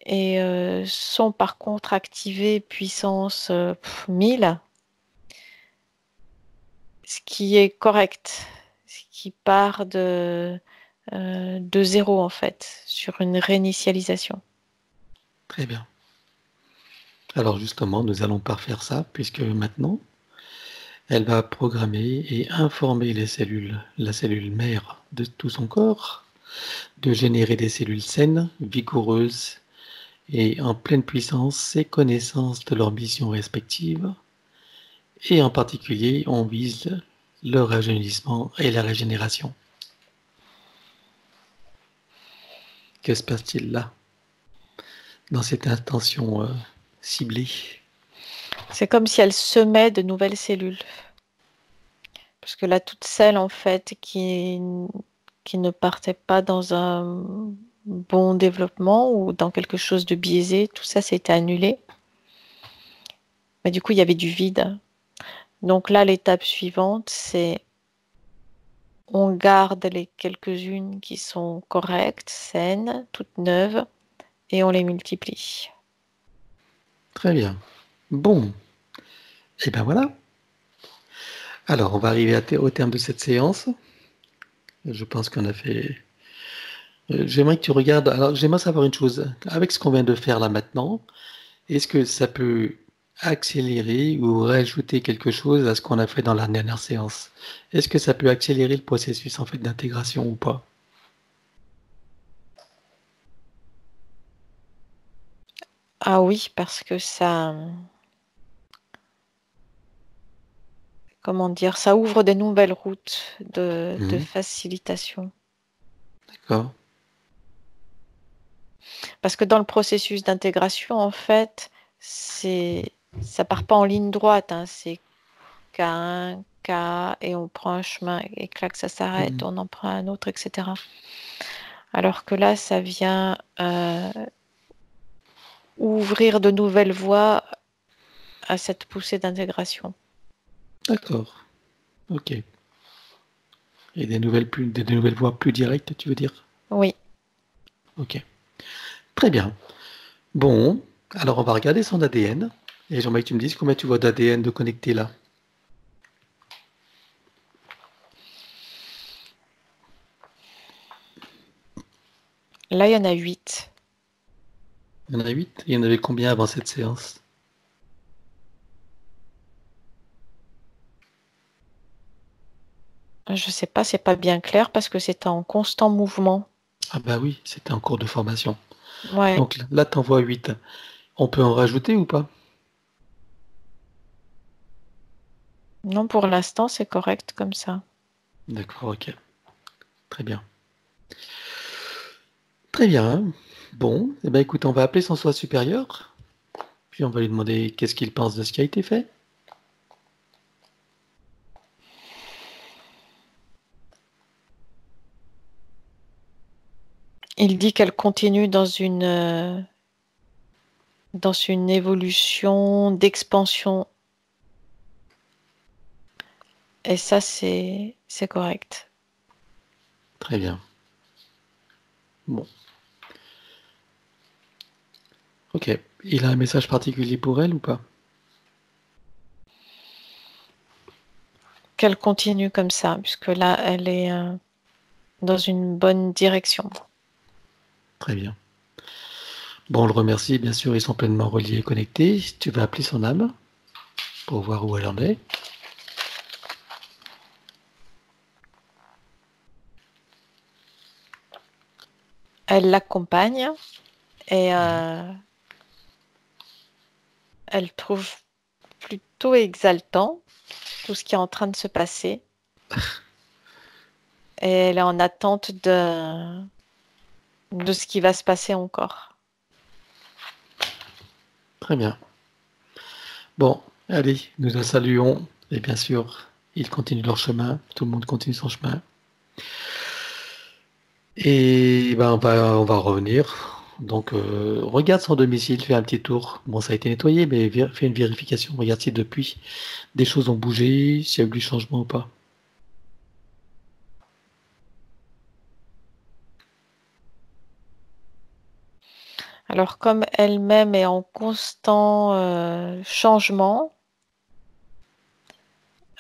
et euh, sont par contre activés puissance 1000, euh, ce qui est correct, ce qui part de, euh, de zéro en fait, sur une réinitialisation. Très bien. Alors justement, nous allons parfaire ça, puisque maintenant, elle va programmer et informer les cellules, la cellule mère de tout son corps, de générer des cellules saines, vigoureuses et en pleine puissance et connaissance de leurs missions respectives. Et en particulier, on vise le rajeunissement et la régénération. Que se passe-t-il là dans cette intention euh, ciblée? C'est comme si elle semait de nouvelles cellules. Parce que là, toutes celles en fait qui qui ne partait pas dans un bon développement ou dans quelque chose de biaisé, tout ça s'était annulé. Mais du coup, il y avait du vide. Donc là, l'étape suivante, c'est on garde les quelques-unes qui sont correctes, saines, toutes neuves, et on les multiplie. Très bien. Bon. Et ben voilà. Alors, on va arriver au terme de cette séance. Je pense qu'on a fait. Euh, j'aimerais que tu regardes. Alors, j'aimerais savoir une chose. Avec ce qu'on vient de faire là maintenant, est-ce que ça peut accélérer ou rajouter quelque chose à ce qu'on a fait dans la dernière séance? Est-ce que ça peut accélérer le processus en fait d'intégration ou pas? Ah oui, parce que ça. comment dire, ça ouvre des nouvelles routes de, mhm. facilitation. D'accord. Parce que dans le processus d'intégration, en fait, c'est ça part pas en ligne droite, hein. c'est K1, K, et on prend un chemin et clac, ça s'arrête, mhm. on en prend un autre, etc. Alors que là, ça vient euh, ouvrir de nouvelles voies à cette poussée d'intégration. D'accord. Ok. Et des nouvelles, plus, des nouvelles voies plus directes, tu veux dire? Oui. Ok. Très bien. Bon, alors on va regarder son ADN. Et j'aimerais que tu me dises combien tu vois d'ADN de connecté là? Là, il y en a 8. Il y en a 8 Il y en avait combien avant cette séance? Je sais pas, c'est pas bien clair parce que c'est en constant mouvement. Ah bah oui, c'était en cours de formation. Ouais. Donc là, tu envoies 8. On peut en rajouter ou pas? Non, pour l'instant, c'est correct comme ça. D'accord, ok. Très bien. Très bien. Bon, eh ben écoute, on va appeler son soi supérieur. Puis on va lui demander qu'est-ce qu'il pense de ce qui a été fait. Il dit qu'elle continue dans une euh, dans une évolution d'expansion. Et ça, c'est c'est correct. Très bien. Bon. Ok. Il a un message particulier pour elle ou pas? Qu'elle continue comme ça, puisque là, elle est euh, dans une bonne direction. Très bien. Bon, on le remercie, bien sûr, ils sont pleinement reliés et connectés. Tu vas appeler son âme pour voir où elle en est. Elle l'accompagne et euh, elle trouve plutôt exaltant tout ce qui est en train de se passer. Et elle est en attente de, de ce qui va se passer encore. Très bien. Bon, allez, nous la saluons. Et bien sûr, ils continuent leur chemin. Tout le monde continue son chemin. Et ben, on, va, on va revenir. Donc, euh, regarde son domicile, fais un petit tour. Bon, ça a été nettoyé, mais fais une vérification. Regarde si depuis des choses ont bougé, s'il y a eu du changement ou pas. Alors comme elle-même est en constant euh, changement,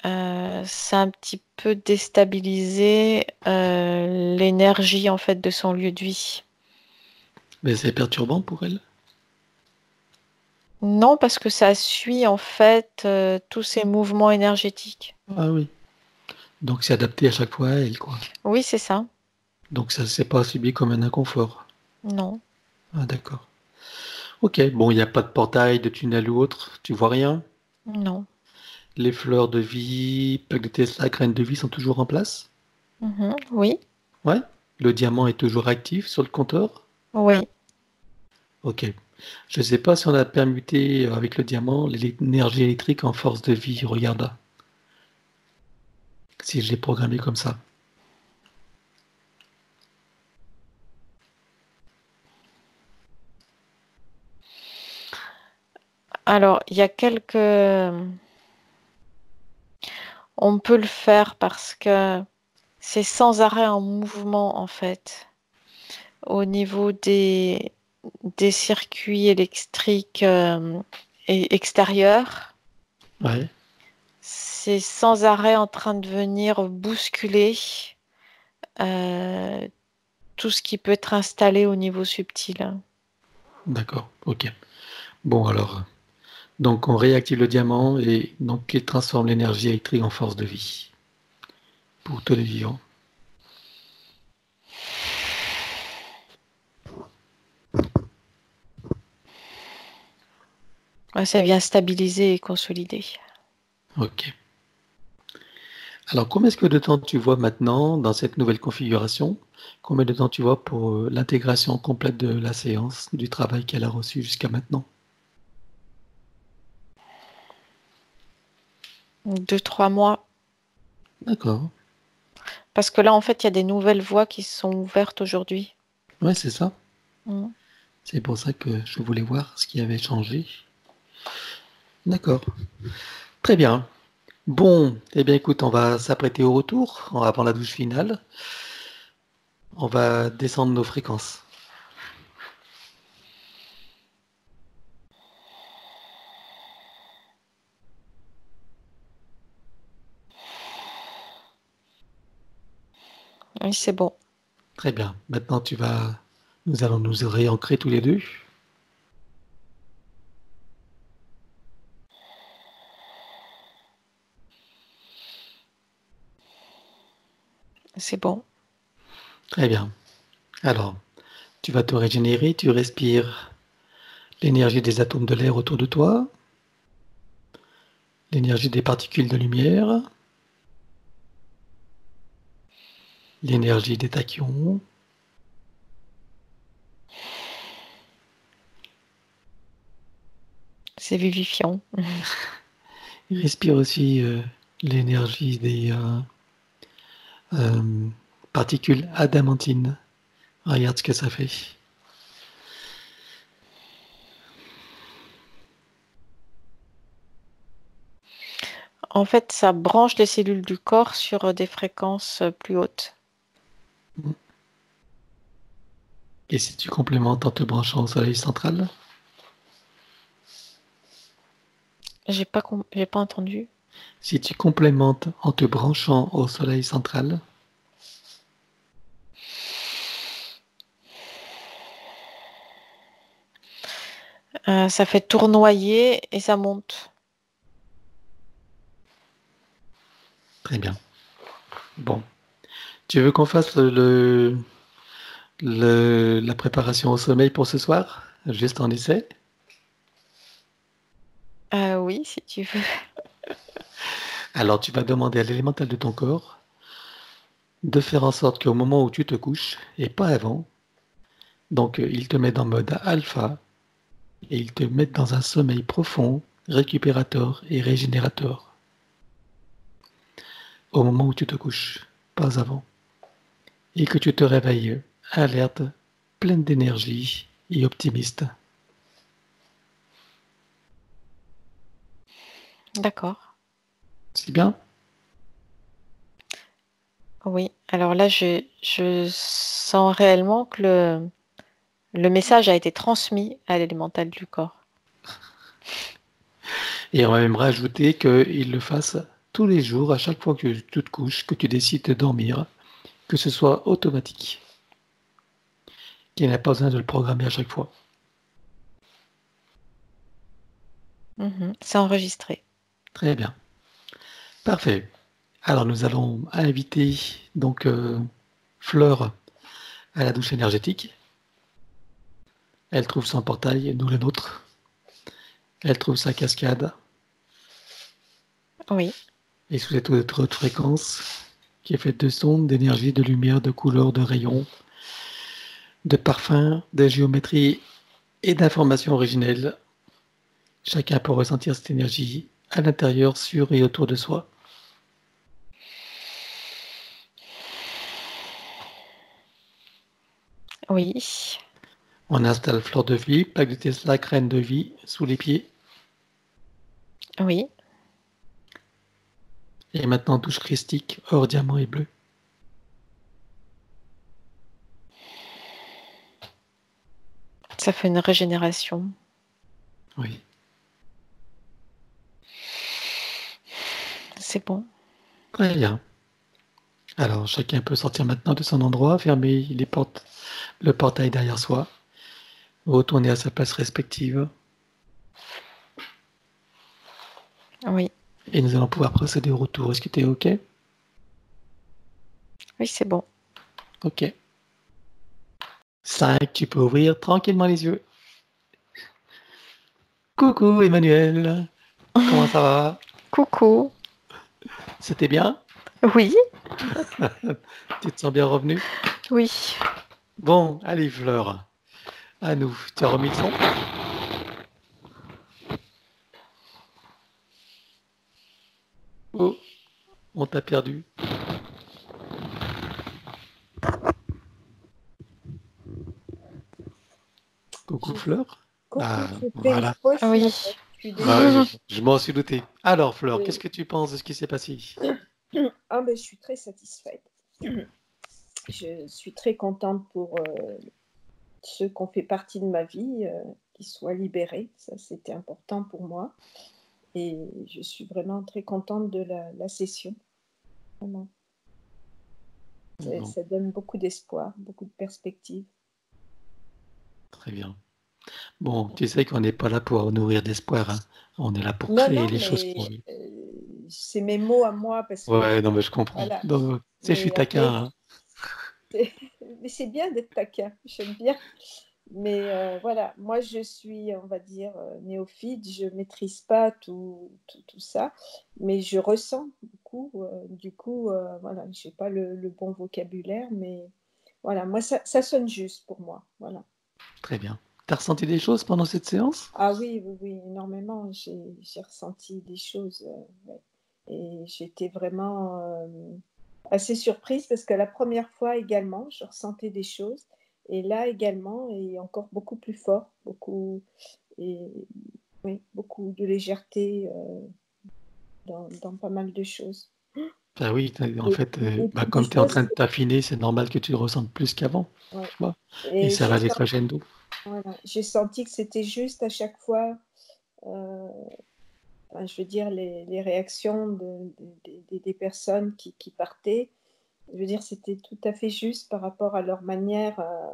euh, c'est un petit peu déstabilisé euh, l'énergie en fait de son lieu de vie. Mais c'est perturbant pour elle? Non, parce que ça suit en fait tous ces mouvements énergétiques. Ah oui. Donc, c'est adapté à chaque fois à elle, quoi. Oui, c'est ça. Donc, ça s'est pas subi comme un inconfort? Non. Ah, d'accord. Ok, bon, il n'y a pas de portail, de tunnel ou autre? Tu vois rien? Non. Les fleurs de vie, Tesla, graines de vie sont toujours en place? Mhm. Oui. Ouais? Le diamant est toujours actif sur le compteur? Oui. Ok. Je ne sais pas si on a permuté euh, avec le diamant l'énergie électrique en force de vie. Regarde. Si je l'ai programmé comme ça. Alors, il y a quelques... On peut le faire parce que c'est sans arrêt en mouvement en fait. Au niveau des, des circuits électriques euh, et extérieurs, Ouais. c'est sans arrêt en train de venir bousculer euh, tout ce qui peut être installé au niveau subtil. D'accord. Ok. Bon, alors. Donc, on réactive le diamant et donc il transforme l'énergie électrique en force de vie. Pour tous les vivants. Ouais, ça vient stabiliser et consolider. Ok. Alors, combien est-ce que de temps tu vois maintenant dans cette nouvelle configuration? Combien de temps tu vois pour euh, l'intégration complète de la séance, du travail qu'elle a reçu jusqu'à maintenant? Deux, trois mois. D'accord. Parce que là, en fait, il y a des nouvelles voies qui sont ouvertes aujourd'hui. Ouais, c'est ça. Mm. C'est pour ça que je voulais voir ce qui avait changé. D'accord. Très bien. Bon, eh bien écoute, on va s'apprêter au retour, on va prendre la douche finale. On va descendre nos fréquences. Oui, c'est bon. Très bien. Maintenant, tu vas. Nous allons nous réancrer tous les deux. C'est bon. Très bien. Alors, tu vas te régénérer, tu respires l'énergie des atomes de l'air autour de toi, l'énergie des particules de lumière, l'énergie des tachyons, C'est vivifiant. respire aussi euh, l'énergie des euh, euh, particules adamantines. Regarde ce que ça fait. En fait, ça branche les cellules du corps sur des fréquences plus hautes. Et si tu complémentes en te branchant au soleil central? J'ai pas, j'ai pas entendu. Si tu complémentes en te branchant au soleil central? Euh, ça fait tournoyer et ça monte. Très bien. Bon. Tu veux qu'on fasse le, le, la préparation au sommeil pour ce soir Juste en essai? Euh, oui, si tu veux. Alors tu vas demander à l'élémental de ton corps de faire en sorte qu'au moment où tu te couches, et pas avant, donc euh, il te met en mode alpha, et il te met dans un sommeil profond, récupérateur et régénérateur. Au moment où tu te couches, pas avant. Et que tu te réveilles alerte, pleine d'énergie et optimiste. D'accord. C'est bien? Oui. Alors là, je, je sens réellement que le, le message a été transmis à l'élémental du corps. Et on va même rajouter qu'il le fasse tous les jours, à chaque fois que tu te couches, que tu décides de dormir, que ce soit automatique. Qu'il n'a pas besoin de le programmer à chaque fois. Mhm. C'est enregistré. Très bien. Parfait. Alors nous allons inviter donc euh, Fleur à la douche énergétique. Elle trouve son portail, nous le nôtre. Elle trouve sa cascade. Oui. Et sous cette haute fréquence, qui est faite de sondes, d'énergie, de lumière, de couleurs, de rayons, de parfums, de géométrie et d'informations originelles, chacun peut ressentir cette énergie à l'intérieur, sur et autour de soi. Oui. On installe fleur de vie, plaque de Tesla, graine de vie sous les pieds. Oui. Et maintenant touche christique, or, diamant et bleu. Ça fait une régénération. Oui. C'est bon. Très bien. Alors, chacun peut sortir maintenant de son endroit, fermer les portes, le portail derrière soi, retourner à sa place respective. Oui. Et nous allons pouvoir procéder au retour. Est-ce que tu es OK? Oui, c'est bon. OK. 5, tu peux ouvrir tranquillement les yeux. Coucou Emmanuel. Comment ça va? Coucou. C'était bien? Oui. Tu te sens bien revenu? Oui. Bon, allez Fleur. À nous. Tu as remis le son? Oh, on t'a perdu. Coucou Fleur. Coucou, Ah, fait voilà. fausse Oui. Je suis Ah, je je m'en suis douté. Alors Fleur, Oui. qu'est-ce que tu penses de ce qui s'est passé? Ah, ben, je suis très satisfaite. Je suis très contente pour euh, ceux qui ont fait partie de ma vie, euh, qu'ils soient libérés. Ça, c'était important pour moi. Et je suis vraiment très contente de la, la session. Vraiment. Ça, Bon, ça donne beaucoup d'espoir, beaucoup de perspectives. Très bien. Bon, tu sais qu'on n'est pas là pour nourrir d'espoir. hein. On est là pour Non, créer non, les choses mais pour euh, c'est mes mots à moi. Parce que, ouais, non, mais je comprends. je suis taquin. Hein. Mais c'est bien d'être taquin, j'aime bien. Mais euh, voilà, moi je suis, on va dire, euh, néophyte, je ne maîtrise pas tout, tout, ça, mais je ressens beaucoup. Euh, du coup, voilà, je n'ai pas le, le, bon vocabulaire, mais voilà, moi ça, ça, sonne juste pour moi. Voilà. Très bien. Tu as ressenti des choses pendant cette séance? Ah oui, oui, oui, énormément. J'ai ressenti des choses. Et j'étais vraiment assez surprise parce que la première fois également, je ressentais des choses. Et là également, et encore beaucoup plus fort, beaucoup, et, oui, beaucoup de légèreté euh, dans, dans, pas mal de choses. Ah oui, en fait, euh, bah, comme tu es en train de t'affiner, c'est normal que tu ressentes plus qu'avant. Et, ça va être d'eau. J'ai senti que c'était juste à chaque fois, euh, je veux dire, les, réactions de, des personnes qui, partaient je veux dire, c'était tout à fait juste par rapport à leur manière, euh,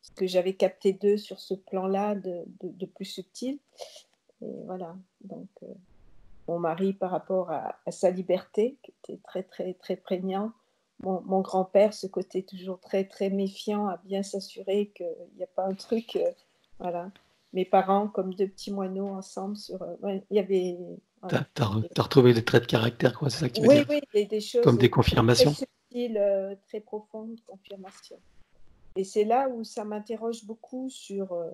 ce que j'avais capté d'eux sur ce plan-là de, de, plus subtil. Et voilà, donc euh, mon mari par rapport à, sa liberté, qui était très, très, très prégnant. Mon, mon grand-père, ce côté toujours très, très méfiant, à bien s'assurer qu'il n'y a pas un truc. Euh, voilà. Mes parents, comme deux petits moineaux ensemble, sur. il y avait. Voilà. T'as retrouvé des traits de caractère, quoi, c'est ça que tu veux dire? Oui, oui, des choses. Comme des confirmations? Euh, très profonde confirmation. Et c'est là où ça m'interroge beaucoup sur, euh,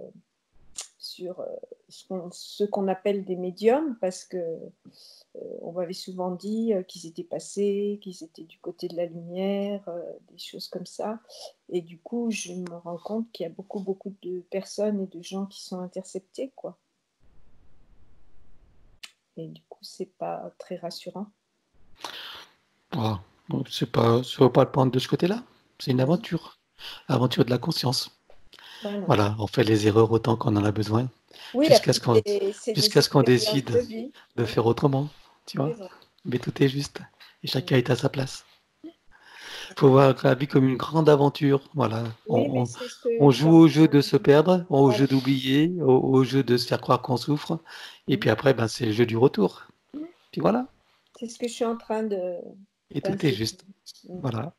sur euh, ce qu'on appelle des médiums, parce que on m'avait souvent dit qu'ils étaient passés, qu'ils étaient du côté de la lumière, des choses comme ça. Et du coup, je me rends compte qu'il y a beaucoup, beaucoup de personnes et de gens qui sont interceptés, quoi. Et du coup, c'est pas très rassurant. Ah, c'est pas, faut pas le prendre de ce côté-là. C'est une aventure, aventure de la conscience. Voilà. on fait les erreurs autant qu'on en a besoin, jusqu'à ce qu'on, jusqu'à ce qu'on décide de, faire autrement, tu vois. Mais tout est juste, et chacun est à sa place. Il faut voir la vie comme une grande aventure. Voilà. on, on, joue au jeu de se perdre, au jeu d'oublier, au, jeu de se faire croire qu'on souffre. Et puis après, ben, c'est le jeu du retour. Puis voilà. C'est ce que je suis en train de, et tout est juste. Voilà.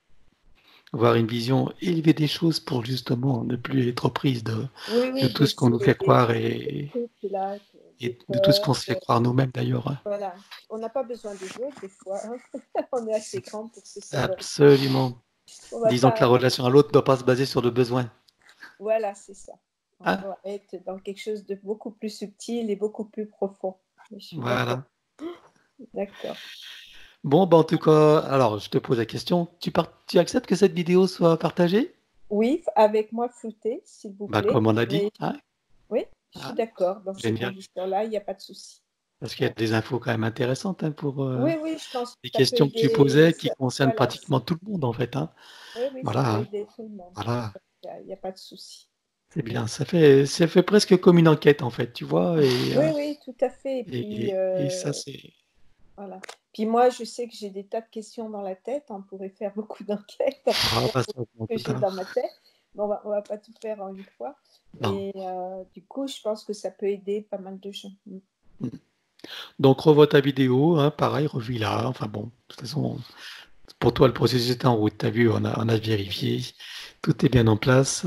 Avoir une vision élevée des choses pour justement ne plus être prise de, de tout ce qu'on nous fait croire et, et de tout ce qu'on se fait croire nous-mêmes d'ailleurs. Hein. Voilà. On n'a pas besoin des autres des fois. Hein. On est assez grand pour se savoir. Absolument. Disons que la relation à l'autre ne doit pas se baser sur le besoin. Voilà, c'est ça. On hein? doit être dans quelque chose de beaucoup plus subtil et beaucoup plus profond. Voilà. D'accord. Bon, bah en tout cas, alors je te pose la question. Tu, tu acceptes que cette vidéo soit partagée? Oui, avec moi flouté, s'il vous bah, plaît. comme on a dit. Hein oui, je suis ah, d'accord. Dans cette condition-là, il n'y a pas de souci. Parce qu'il y a des infos quand même intéressantes hein, pour euh, oui, oui, je pense les questions que tu posais qui concernent pratiquement tout le monde en fait. Hein. Oui, oui, voilà. Il n'y a, pas de souci. C'est bien, ça fait, ça fait presque comme une enquête en fait, tu vois. Et, oui, euh, oui, tout à fait. Et, puis, et, et ça, c'est. Voilà. Puis moi, je sais que j'ai des tas de questions dans la tête. On pourrait faire beaucoup d'enquêtes ah, bah, dans ma tête. Bon, on va, va pas tout faire en une fois. Et euh, du coup, je pense que ça peut aider pas mal de gens. Mm. Mm. Donc, revois ta vidéo, hein, pareil, revis-la. Enfin bon, de toute façon, pour toi, le processus est en route. Tu as vu, on a, on a vérifié. Tout est bien en place.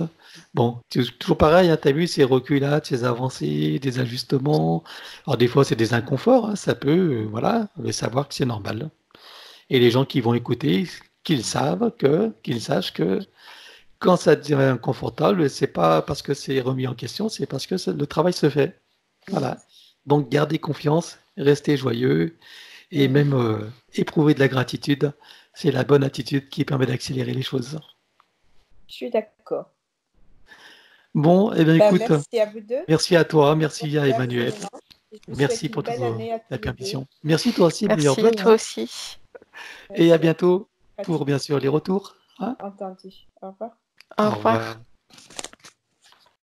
Bon, toujours pareil, hein, tu as vu ces reculades, ces avancées, des ajustements. Alors des fois, c'est des inconforts, hein, ça peut, euh, voilà, mais savoir que c'est normal. Et les gens qui vont écouter, qu'ils savent que, qu'ils sachent que quand ça devient inconfortable, c'est pas parce que c'est remis en question, c'est parce que le travail se fait. Voilà. Donc gardez confiance, restez joyeux et même euh, éprouver de la gratitude. C'est la bonne attitude qui permet d'accélérer les choses. Je suis d'accord. Bon, eh bien, bah, écoute, merci à vous deux. Merci à toi, merci, à Emmanuel. Merci pour la permission. Merci toi aussi, Merci à toi aussi. Et à bientôt pour bien sûr les retours. Hein Entendu. Au revoir. Au revoir.